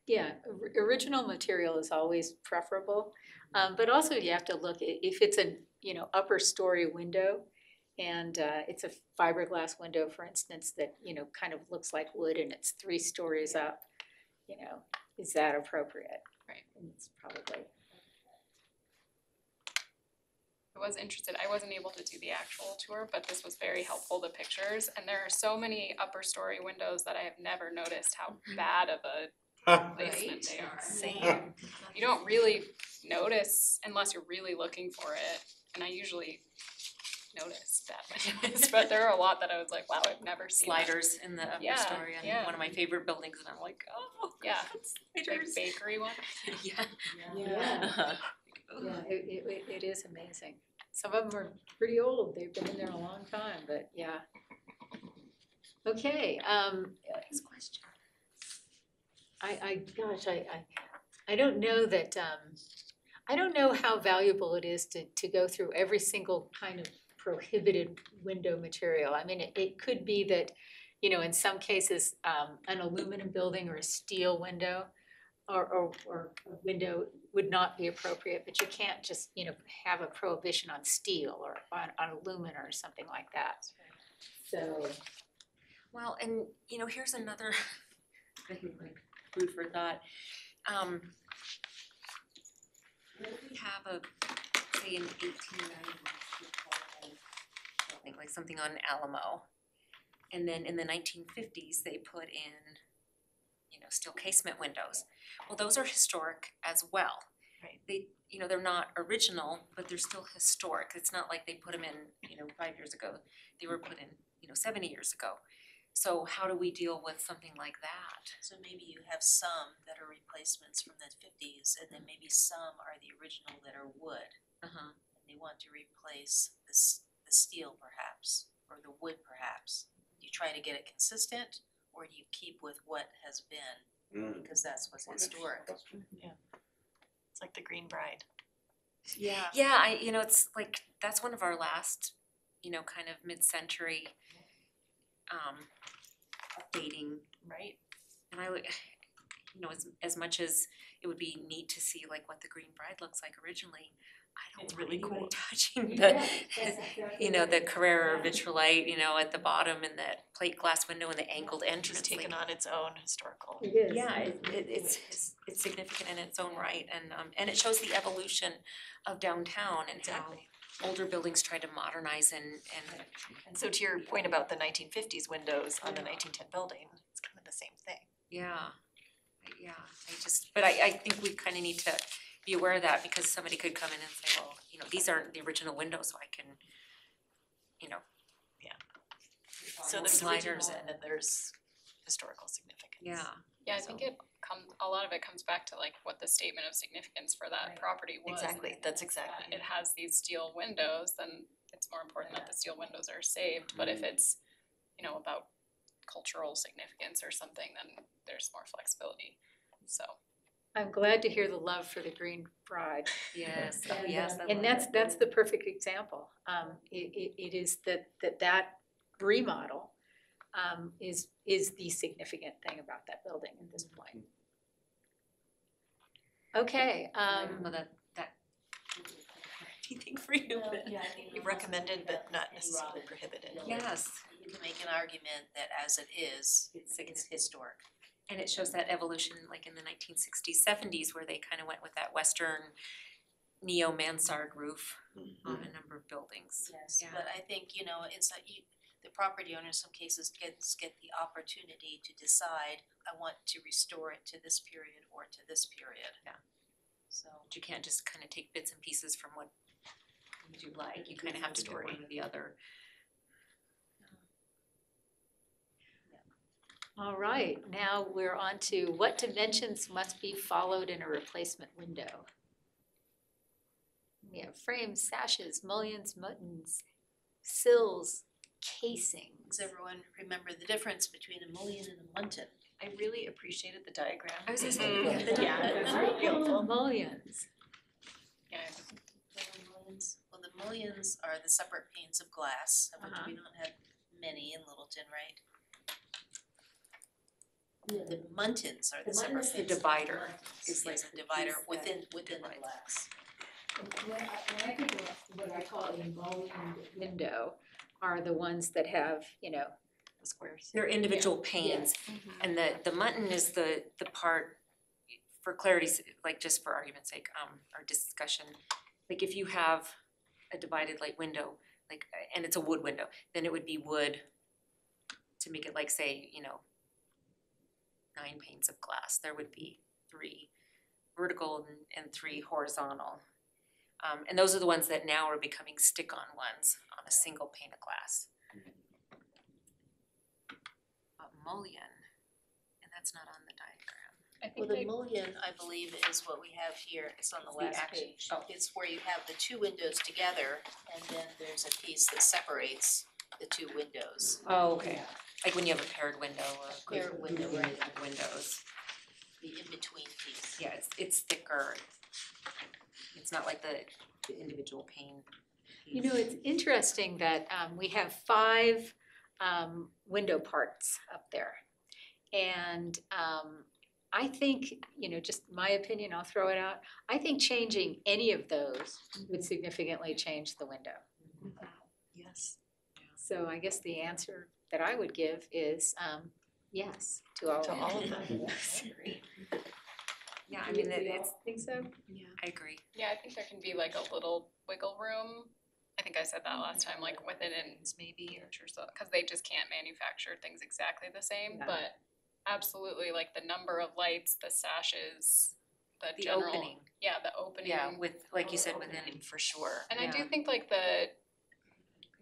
A: Yeah, or- original material is always preferable, um, but also you have to look, i- if it's a, you know, upper story window and uh, it's a fiberglass window, for instance, that, you know, kind of looks like wood and it's three stories up, you know, is that appropriate?
I: Right.
A: And it's probably,
I: I was interested, I wasn't able to do the actual tour, but this was very helpful, the pictures. And there are so many upper story windows that I have never noticed how bad of a placement they are.
H: Same.
I: You don't really notice unless you're really looking for it, and I usually notice bad windows, but there are a lot that I was like, wow, I've never seen that.
G: Sliders in the upper
I: Yeah,
G: story
I: yeah.
G: and one of my favorite buildings and I'm like, oh,
I: Yeah, like
G: sliders.
I: bakery one.
G: Yeah.
A: yeah, yeah, it, it, it- it is amazing. Some of them are pretty old, they've been in there a long time, but yeah. Okay, um,
G: Next question.
A: I, I, gosh, I, I, I don't know that, um, I don't know how valuable it is to, to go through every single kind of prohibited window material. I mean, it, it could be that, you know, in some cases, um, an aluminum building or a steel window or, or, or a window would not be appropriate, but you can't just, you know, have a prohibition on steel or on, on aluminum or something like that. So,
G: Well, and you know, here's another like food for thought. Um. What if we have a, say in eighteen ninety something like something on Alamo. And then in the nineteen fifties, they put in, you know, steel casement windows. Well, those are historic as well.
H: Right.
G: They, you know, they're not original, but they're still historic. It's not like they put them in, you know, five years ago. They were put in, you know, seventy years ago. So how do we deal with something like that?
E: So maybe you have some that are replacements from the fifties, and then maybe some are the original that are wood.
G: Uh-huh.
E: And they want to replace the steel perhaps, or the wood perhaps. Do you try to get it consistent, or do you keep with what has been,
K: Mm.
E: because that's what's historic?
H: Yeah, It's like the Green Bride.
E: Yeah.
G: Yeah, I, you know, it's like, that's one of our last, you know, kind of mid-century um updating
H: Right.
G: And I would, you know, as as much as it would be neat to see like what the Green Bride looks like originally, I
H: It's
G: don't
H: really
G: really
H: cool.
G: like touching the, you know, the Carrara vitrolite, you know, at the bottom and that plate glass window and the angled
H: It's
G: entrance. like-
H: taken on its own historical.
A: it is.
G: Yeah, it it it's it's it's significant in its own right and um and it shows the evolution of downtown and how
H: Exactly.
G: older buildings tried to modernize and and
H: And so to your point about the nineteen fifties windows on the nineteen ten building, it's kind of the same thing.
G: Yeah, I- yeah, I just, but I I think we kinda need to be aware of that because somebody could come in and say, well, you know, these aren't the original windows, so I can, you know.
H: Yeah. So
G: vinyl
H: there's
G: sliders
H: original
G: and,
H: and then there's historical significance.
G: yeah,
I: Yeah, I think it comes, a lot of it comes back to like what the statement of significance for that
H: Right.
I: property was.
H: Exactly, that's
I: that
H: exactly
I: It has these steel windows, then it's more important that the steel windows are saved, but if mm-hmm. it's, you know, about cultural significance or something, then there's more flexibility, so.
A: I'm glad to hear the love for the Green Bride.
G: yes, oh
A: And,
G: yes, I
A: And that's,
G: it.
A: that's the perfect example. Um, it, it, it is that, that that remodel, um, is, is the significant thing about that building at this point. Okay, um,
G: Well, that that anything for you, but
H: You recommended but not necessarily prohibited.
G: yes,
E: You can make an argument that as it is,
G: it's
E: it's
G: significant.
E: historic.
G: And it shows that evolution like in the nineteen sixties, seventies, where they kind of went with that western neo mansard roof on a number of buildings.
E: Yes,
G: Yeah.
E: but I think, you know, it's like you, the property owner in some cases gets, get the opportunity to decide, I want to restore it to this period or to this period.
G: Yeah.
E: So.
G: But you can't just kind of take bits and pieces from what you like, you kind of have to do one or the other.
A: All right, now we're on to what dimensions must be followed in a replacement window? We have frames, sashes, mullions, muntins, sills, casing.
E: Does everyone remember the difference between a mullion and a muntin?
H: I really appreciated the diagram.
G: I was just.
H: Yeah, that's very
A: Oh, mullions.
I: Yeah,
E: mullions? Well, the mullions are the separate panes of glass, of which
A: Uh-huh.
E: we don't have many in Littleton, right? The muntins are the
G: The
E: separate
G: muntin is the divider,
E: glass.
G: is like
E: Yes, a
G: the
E: divider
G: piece that
E: within within the
G: divides.
E: glass.
A: When I, when I think of what I call a mullioned window are the ones that have, you know,
H: The squares.
G: They're individual panes, and the the muntin is the the part, for clarity's, like just for argument's sake, um, our discussion. Like if you have a divided light window, like, and it's a wood window, then it would be wood to make it like, say, you know, nine panes of glass, there would be three vertical and and three horizontal. Um, and those are the ones that now are becoming stick-on ones on a single pane of glass. But mullion, and that's not on the diagram.
I: I
E: Well,
I: think
E: the
I: they,
E: mullion, I believe, is what we have here, it's on the
G: the
E: last
G: action-
E: page.
G: oh.
E: It's where you have the two windows together, and then there's a piece that separates the two windows.
G: Oh, okay. Like when you have a paired window or a group
E: Paired
G: of
E: window, right.
G: windows.
E: The in-between piece.
G: Yeah, it's it's thicker. It's not like the the individual pane.
A: You know, it's interesting that um we have five um window parts up there. And um I think, you know, just my opinion, I'll throw it out, I think changing any of those would significantly change the window.
H: Yes.
A: So I guess the answer that I would give is um yes to all of
H: To
A: them.
H: all of them.
G: Yeah, I mean,
A: Do
G: it- it's,
A: think so?
G: Yeah, I agree.
I: yeah, I think there can be like a little wiggle room. I think I said that last time, like within an maybe or so, cause they just can't manufacture things exactly the same,
A: Yeah.
I: but absolutely like the number of lights, the sashes, the
G: The
I: general,
G: opening,
I: yeah, the opening.
G: yeah, with, like you said,
H: Opening
G: within,
H: For sure.
I: And I do think like the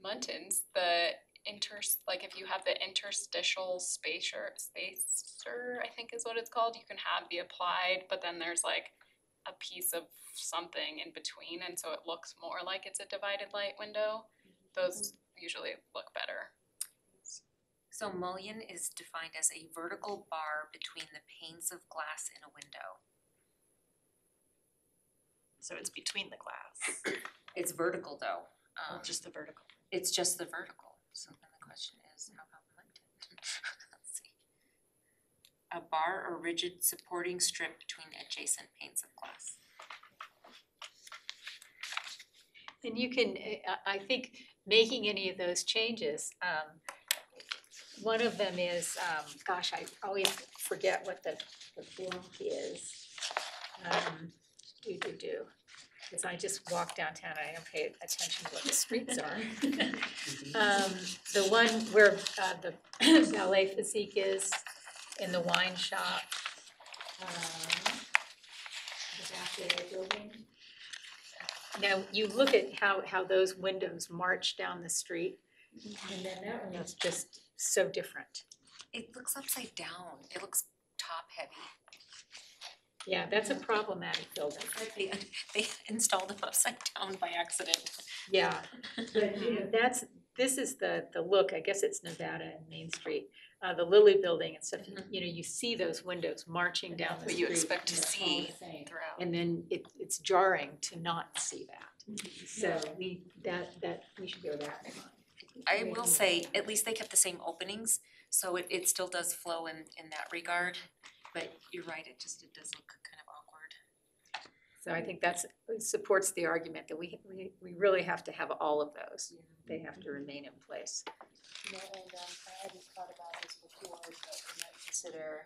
I: muntins, the inter, like if you have the interstitial spacer, spacer, I think is what it's called, you can have the applied, but then there's like a piece of something in between, and so it looks more like it's a divided light window. Those usually look better.
G: so mullion is defined as a vertical bar between the panes of glass in a window.
H: So it's between the glass,
G: It's vertical though, um,
H: just the vertical.
G: it's just the vertical, so then the question is, how about muntin? Let's see. A bar or rigid supporting strip between adjacent panes of glass.
A: And you can, uh, I I think, making any of those changes, um, one of them is, um, gosh, I always forget what the, the block is. Um, do, do, do, because I just walk downtown, I don't pay attention to what the streets are. Um, the one where, uh, the ballet physique is in the wine shop. um, The back of building. Now, you look at how, how those windows march down the street, and then that one is just so different.
G: It looks upside down, it looks top heavy.
A: Yeah, that's a problematic building.
G: They they installed them upside down by accident.
A: Yeah, but that's, this is the, the look, I guess it's Nevada and Main Street, uh, the Lilly Building and stuff,
G: Mhm.
A: you know, you see those windows marching down the
H: What
A: street.
H: you expect to
A: and they're all the
H: see
A: same.
H: throughout.
A: And then it, it's jarring to not see that. So we, that, that, we should go that one.
G: I will say, at least they kept the same openings, so it it still does flow in in that regard. But you're right, it just, it does look kind of awkward.
A: So I think that's, supports the argument that we, we, we really have to have all of those. They have to remain in place.
E: You know, and um I hadn't thought about this before, but we might consider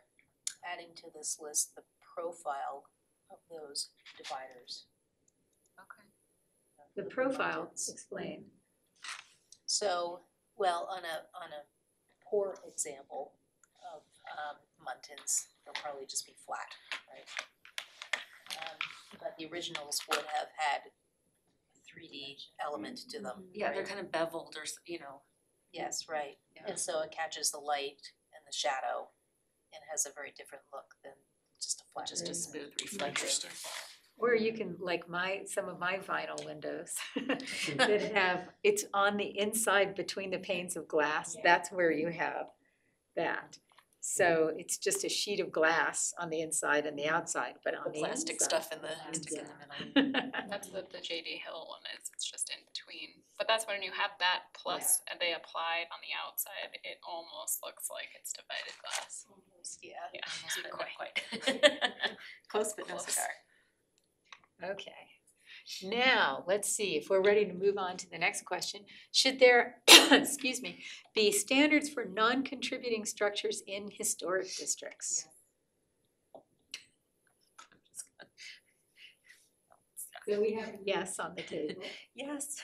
E: adding to this list the profile of those dividers.
G: Okay.
E: of
A: The
E: the
A: profile,
E: muntins.
A: explain.
E: So, well, on a, on a poor example of um muntins, they'll probably just be flat, right? Um, but the originals would have had three D element to them,
G: Yeah, they're kind of beveled or, s- you know,
E: Yes, right,
G: Yeah.
E: and so it catches the light and the shadow and has a very different look than just a flat
G: just a smooth reflective.
K: Interesting.
A: Or you can, like my, some of my vinyl windows that have, it's on the inside between the panes of glass, that's where you have that. So it's just a sheet of glass on the inside and the outside, but on
H: The
A: the
H: plastic
A: inside-
H: stuff in the.
G: Plastic in the middle.
I: That's what the JD Hill one is, it's just in between. But that's when you have that plus and they apply it on the outside, it almost looks like it's divided glass.
H: Yeah.
I: Yeah.
G: Almost, not
H: quite.
G: quite.
H: Close but no
G: Close.
H: cigar.
A: Okay. Now, let's see if we're ready to move on to the next question. Should there, excuse me, be standards for non-contributing structures in historic districts? So we have yes on the table.
G: Yes.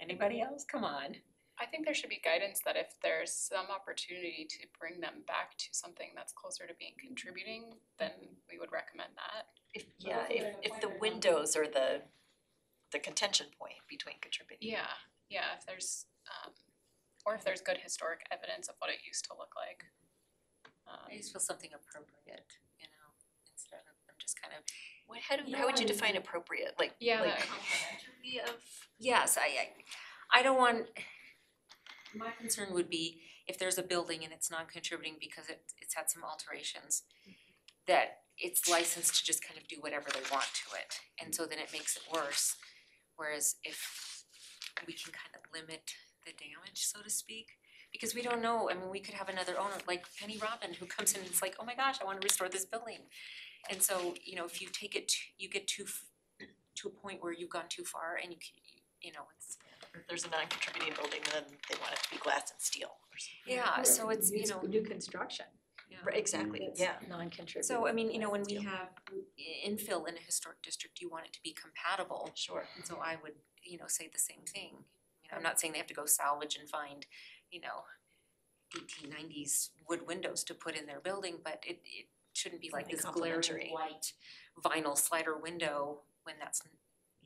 G: Anybody else? Come on.
I: I think there should be guidance that if there's some opportunity to bring them back to something that's closer to being contributing, then we would recommend that.
H: If, yeah, if, if the windows are the, the contention point between contributing.
I: Yeah, yeah, if there's, um, or if there's good historic evidence of what it used to look like. Um,
G: I just feel something appropriate, you know, instead of them just kind of,
H: What, how do, how would you define appropriate, like,
I: Yeah,
H: like
I: that-
H: complimentary of?
G: yes, I, I, I don't want, my concern would be if there's a building and it's non-contributing because it, it's had some alterations, that it's licensed to just kind of do whatever they want to it, and so then it makes it worse. Whereas if we can kind of limit the damage, so to speak, because we don't know, I mean, we could have another owner, like Penny Robin, who comes in and is like, oh my gosh, I wanna restore this building. And so, you know, if you take it, you get too, to a point where you've gone too far and you can, you know, it's,
H: If there's a non-contributing building, then they want it to be glass and steel or something.
G: yeah, so it's, you
A: New-
G: know.
A: New construction.
G: yeah.
H: Right, Exactly,
A: That's
H: yeah.
A: Non-contributing.
G: So, I mean, you know, when we have i- infill in a historic district, you want it to be compatible.
H: Sure.
G: And so I would, you know, say the same thing. You know, I'm not saying they have to go salvage and find, you know, eighteen nineties wood windows to put in their building, but it it shouldn't be like
H: Something
G: this glaring
H: complementary.
G: white vinyl slider window when that's,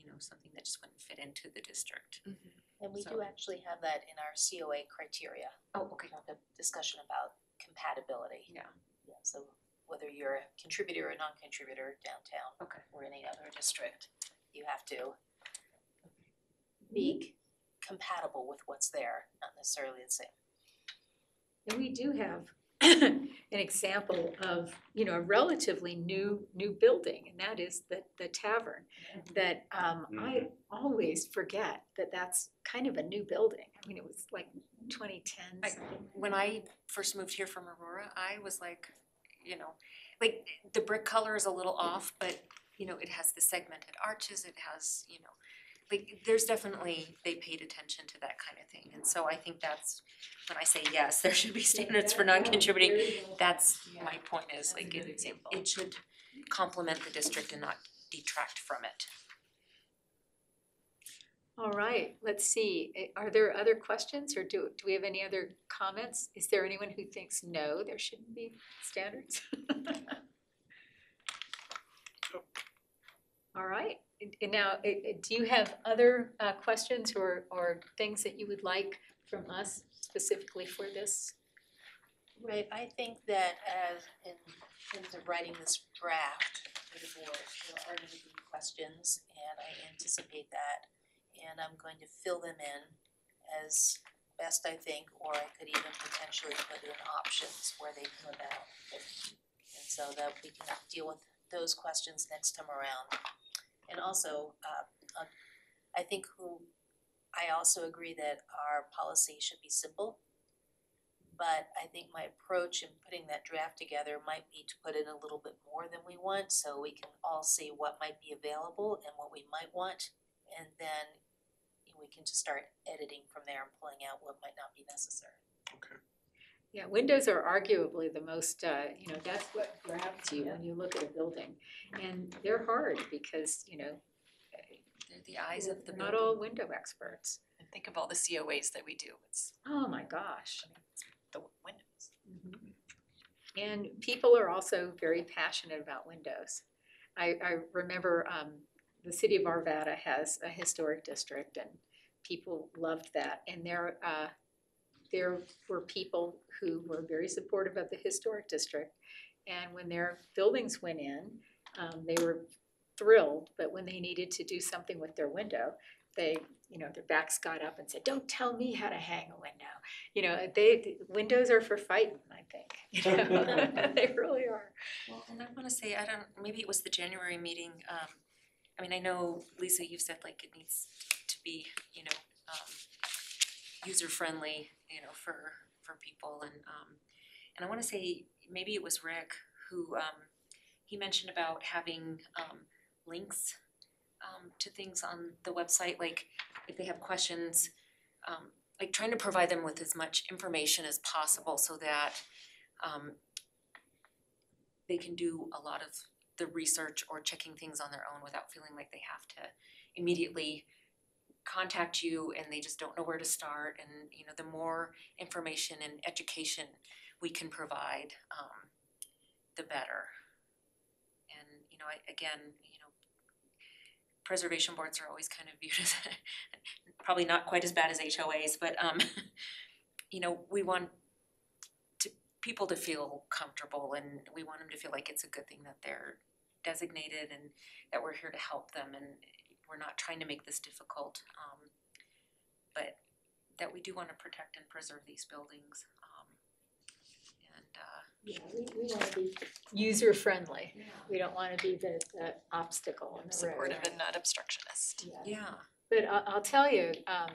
G: you know, something that just wouldn't fit into the district. Mm-hmm.
E: And we
G: So-
E: do actually have that in our COA criteria,
G: Oh, okay.
E: the discussion about compatibility.
G: Yeah.
E: Yeah, so whether you're a contributor or non-contributor downtown
G: Okay.
E: or any other district, you have to be mm-hmm. compatible with what's there, not necessarily the same.
A: And we do have an example of, you know, a relatively new, new building, and that is the, the tavern. That, um, I always forget that that's kind of a new building. I mean, it was like twenty ten
G: I-
A: ten.
G: when I first moved here from Aurora, I was like, you know, like the brick color is a little off, but you know, it has the segmented arches, it has, you know, like there's definitely, they paid attention to that kind of thing. And so I think that's, when I say yes, there should be standards for non-contributing, that's my point is like it it it should complement the district and not detract from it.
A: All right, let's see, Eh, are there other questions, or do, do we have any other comments? Is there anyone who thinks no, there shouldn't be standards? All right, and- and now, eh, eh, do you have other uh questions or or things that you would like from us specifically for this?
E: Right, I think that as in terms of writing this draft for the board, there are gonna be questions and I anticipate that. And I'm going to fill them in as best I think, or I could even potentially put in options where they come about. And so that we can deal with those questions next time around. And also, uh, uh, I think who, I also agree that our policy should be simple. But I think my approach in putting that draft together might be to put in a little bit more than we want, so we can all see what might be available and what we might want. And then we can just start editing from there and pulling out what might not be necessary.
A: Yeah, windows are arguably the most, uh, you know, that's what grabs you when you look at a building. And they're hard because, you know,
G: They're the eyes of the building.
A: not all window experts.
H: And think of all the COAs that we do, it's
A: Oh, my gosh.
H: the windows.
A: And people are also very passionate about windows. I, I remember, um, the city of Arvada has a historic district and people loved that. And there, uh, there were people who were very supportive of the historic district. And when their buildings went in, um, they were thrilled, but when they needed to do something with their window, they, you know, their backs got up and said, don't tell me how to hang a window. You know, they, windows are for fighting, I think, you know, they really are.
G: Well, and I wanna say, I don't, maybe it was the January meeting, um, I mean, I know, Lisa, you've said like it needs to be, you know, um, user friendly, you know, for, for people. And, um, and I wanna say, maybe it was Rick who, um, he mentioned about having, um, links, um, to things on the website, like if they have questions, um, like trying to provide them with as much information as possible so that, um, they can do a lot of the research or checking things on their own without feeling like they have to immediately contact you and they just don't know where to start and you know the more information and education we can provide um the better. And you know, I again, you know, preservation boards are always kind of viewed as probably not quite as bad as HOAs, but um you know, we want to people to feel comfortable and we want them to feel like it's a good thing that they're designated and that we're here to help them and we're not trying to make this difficult. Um but that we do wanna protect and preserve these buildings. Um and uh
A: Yeah, we, we wanna be user friendly, we don't wanna be the, the obstacle in the road.
H: Supportive and not obstructionist.
A: Yeah.
G: yeah,
A: But I, I'll tell you, um,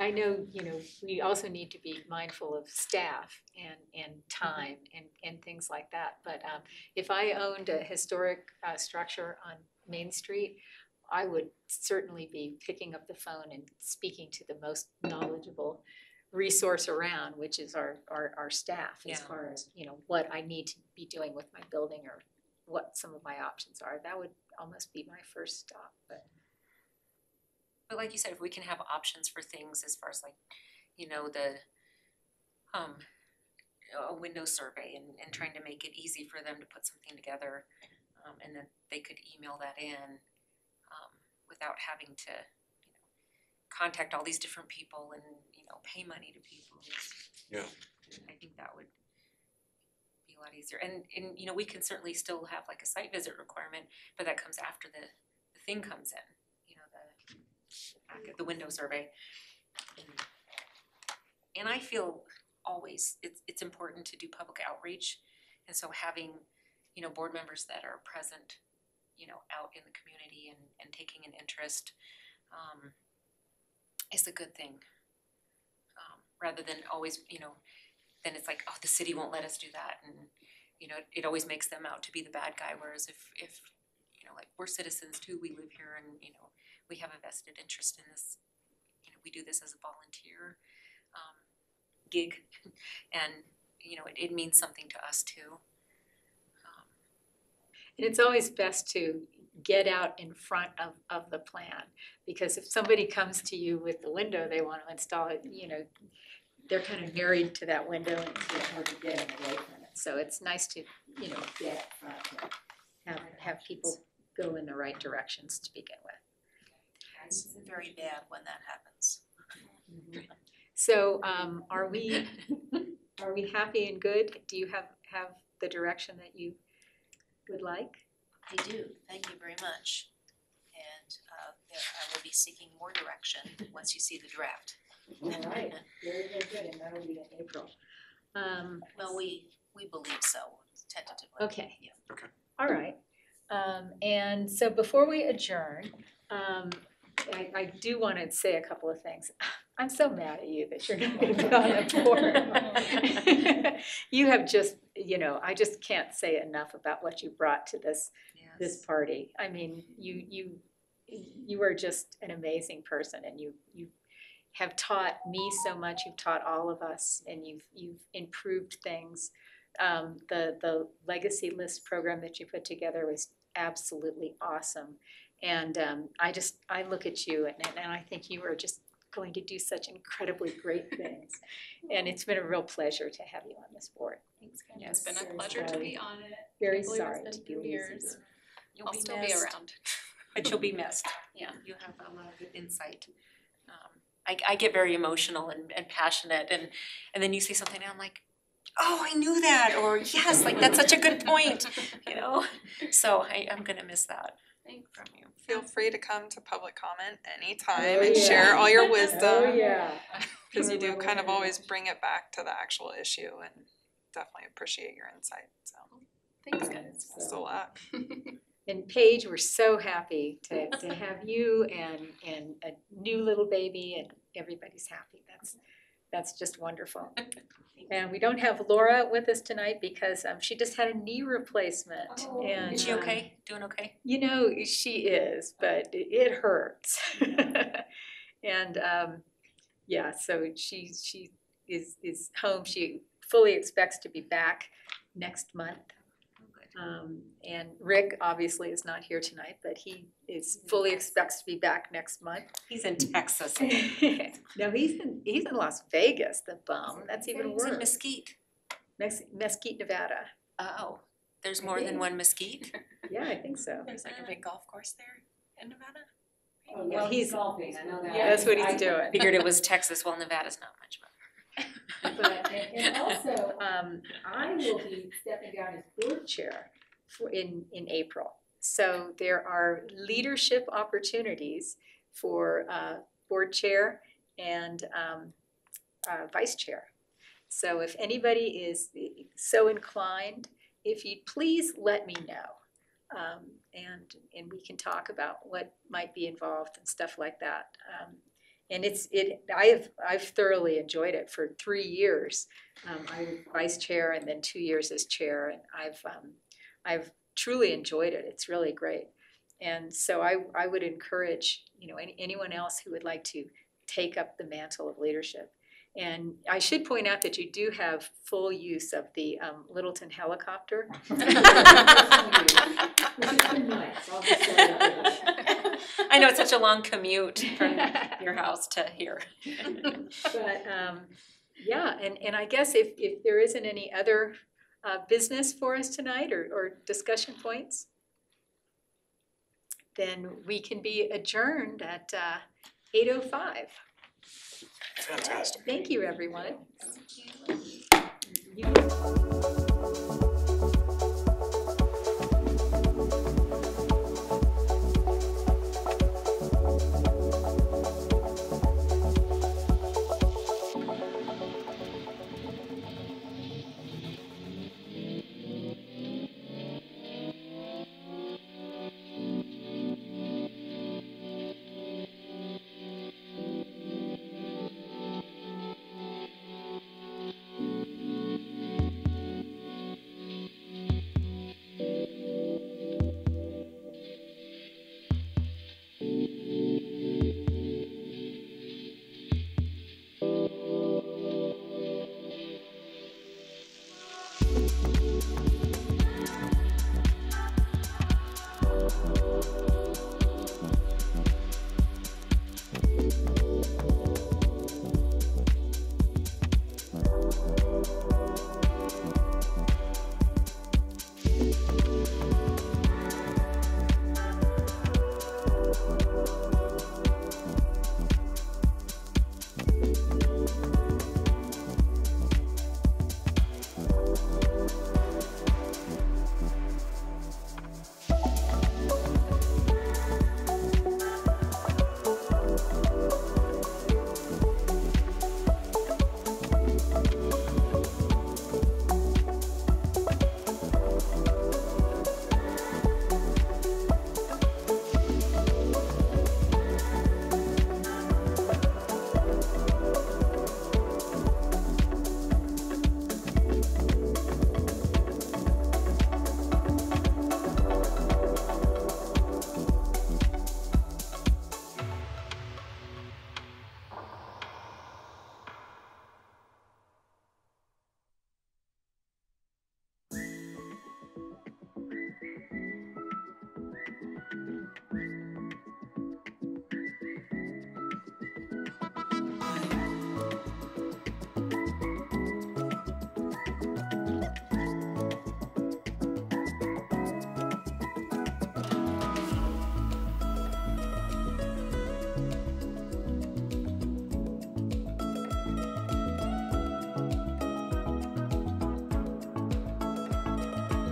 A: I know, you know, we also need to be mindful of staff and, and time and, and things like that. But, um, if I owned a historic, uh, structure on Main Street, I would certainly be picking up the phone and speaking to the most knowledgeable resource around, which is our, our, our staff, as
G: Yeah.
A: far as, you know, what I need to be doing with my building or what some of my options are. That would almost be my first stop, but.
G: But like you said, if we can have options for things as far as like, you know, the um a window survey and and trying to make it easy for them to put something together. Um and then they could email that in without having to, you know, contact all these different people and, you know, pay money to people.
K: Yeah.
G: I think that would be a lot easier. And and you know, we can certainly still have like a site visit requirement, but that comes after the the thing comes in, you know, the the window survey. And- And I feel always it's it's important to do public outreach. And so having, you know, board members that are present, you know, out in the community and and taking an interest um is a good thing. Um rather than always, you know, then it's like, oh, the city won't let us do that and you know, it always makes them out to be the bad guy, whereas if if, you know, like we're citizens too, we live here and, you know, we have a vested interest in this. You know, we do this as a volunteer um gig and, you know, it it means something to us too. Um
A: And it's always best to get out in front of, of the plan, because if somebody comes to you with the window they wanna install it, you know, they're kind of married to that window and it's hard to get away from it. So it's nice to, you know, get have, have people go in the right directions to begin with.
E: It's very bad when that happens.
A: So, um, are we, are we happy and good? Do you have, have the direction that you would like?
E: I do, thank you very much. And uh there, I will be seeking more direction once you see the draft.
A: All right, very, very good, and that'll be in April. Um,
E: Well, we, we believe so tentatively.
A: Okay.
E: Yeah. Okay.
A: all right. Um, and so before we adjourn, um, I, I do wanna say a couple of things. I'm so mad at you that you're not gonna be on the board. You have just, you know, I just can't say enough about what you brought to this, this party. I mean, you, you, you are just an amazing person and you, you have taught me so much, you've taught all of us, and you've, you've improved things. Um, the, the legacy list program that you put together was absolutely awesome. And, um, I just, I look at you and, and I think you are just going to do such incredibly great things. And it's been a real pleasure to have you on this board.
I: Thanks, Yeah, it's been a pleasure to be on it.
A: Very sorry to be
I: years.
A: You.
G: You'll
I: I'll
G: be
I: still be
G: missed.
I: around.
G: But you'll be missed.
I: Yeah.
G: You have a lot of good insight. Um, I, I get very emotional and, and passionate and, and then you say something and I'm like, oh, I knew that, or yes, like that's such a good point, you know? So I I'm gonna miss that from you.
L: Feel free to come to public comment anytime
A: Oh,
L: and
A: yeah.
L: share all your wisdom.
A: Oh, yeah.
L: Cause you do kind of always bring it back to the actual issue and definitely appreciate your insight, so
I: Thanks, guys.
L: best of luck.
A: And Paige, we're so happy to to have you and and a new little baby and everybody's happy. That's that's just wonderful. And we don't have Laura with us tonight because um she just had a knee replacement and
G: Is she
A: um,
G: okay? Doing okay?
A: You know, she is, but it- it hurts. And um, yeah, so she she is is home. She fully expects to be back next month. Um, and Rick obviously is not here tonight, but he is fully expects to be back next month.
G: He's in Texas.
A: No, he's in he's in Las Vegas, the bum. That's even
G: He's in
A: worse.
G: Mesquite.
A: Mex- Mesquite, Nevada.
G: Oh, there's more than one Mesquite?
A: Yeah, I think so.
M: There's like a big golf course there in Nevada.
A: Yeah, he's golfing,
G: I know that.
A: That's what he's doing.
G: Figured it was Texas, well, Nevada's not much,
A: but. And, and also, um, I will be stepping down as board chair for, in, in April. So there are leadership opportunities for, uh, board chair and, um, uh, vice chair. So if anybody is so inclined, if you'd please let me know. Um, and, and we can talk about what might be involved and stuff like that. Um, and it's, it, I have, I've thoroughly enjoyed it for three years. Um, I was vice chair and then two years as chair, and I've, um, I've truly enjoyed it. It's really great. And so I, I would encourage, you know, any, anyone else who would like to take up the mantle of leadership. And I should point out that you do have full use of the, um, Littleton helicopter. Which has been nice, I'll just say that.
G: I know it's such a long commute from your house to here.
A: But um yeah, and and I guess if if there isn't any other uh business for us tonight or or discussion points, then we can be adjourned at uh eight oh five.
K: Fantastic.
A: Thank you, everyone. You-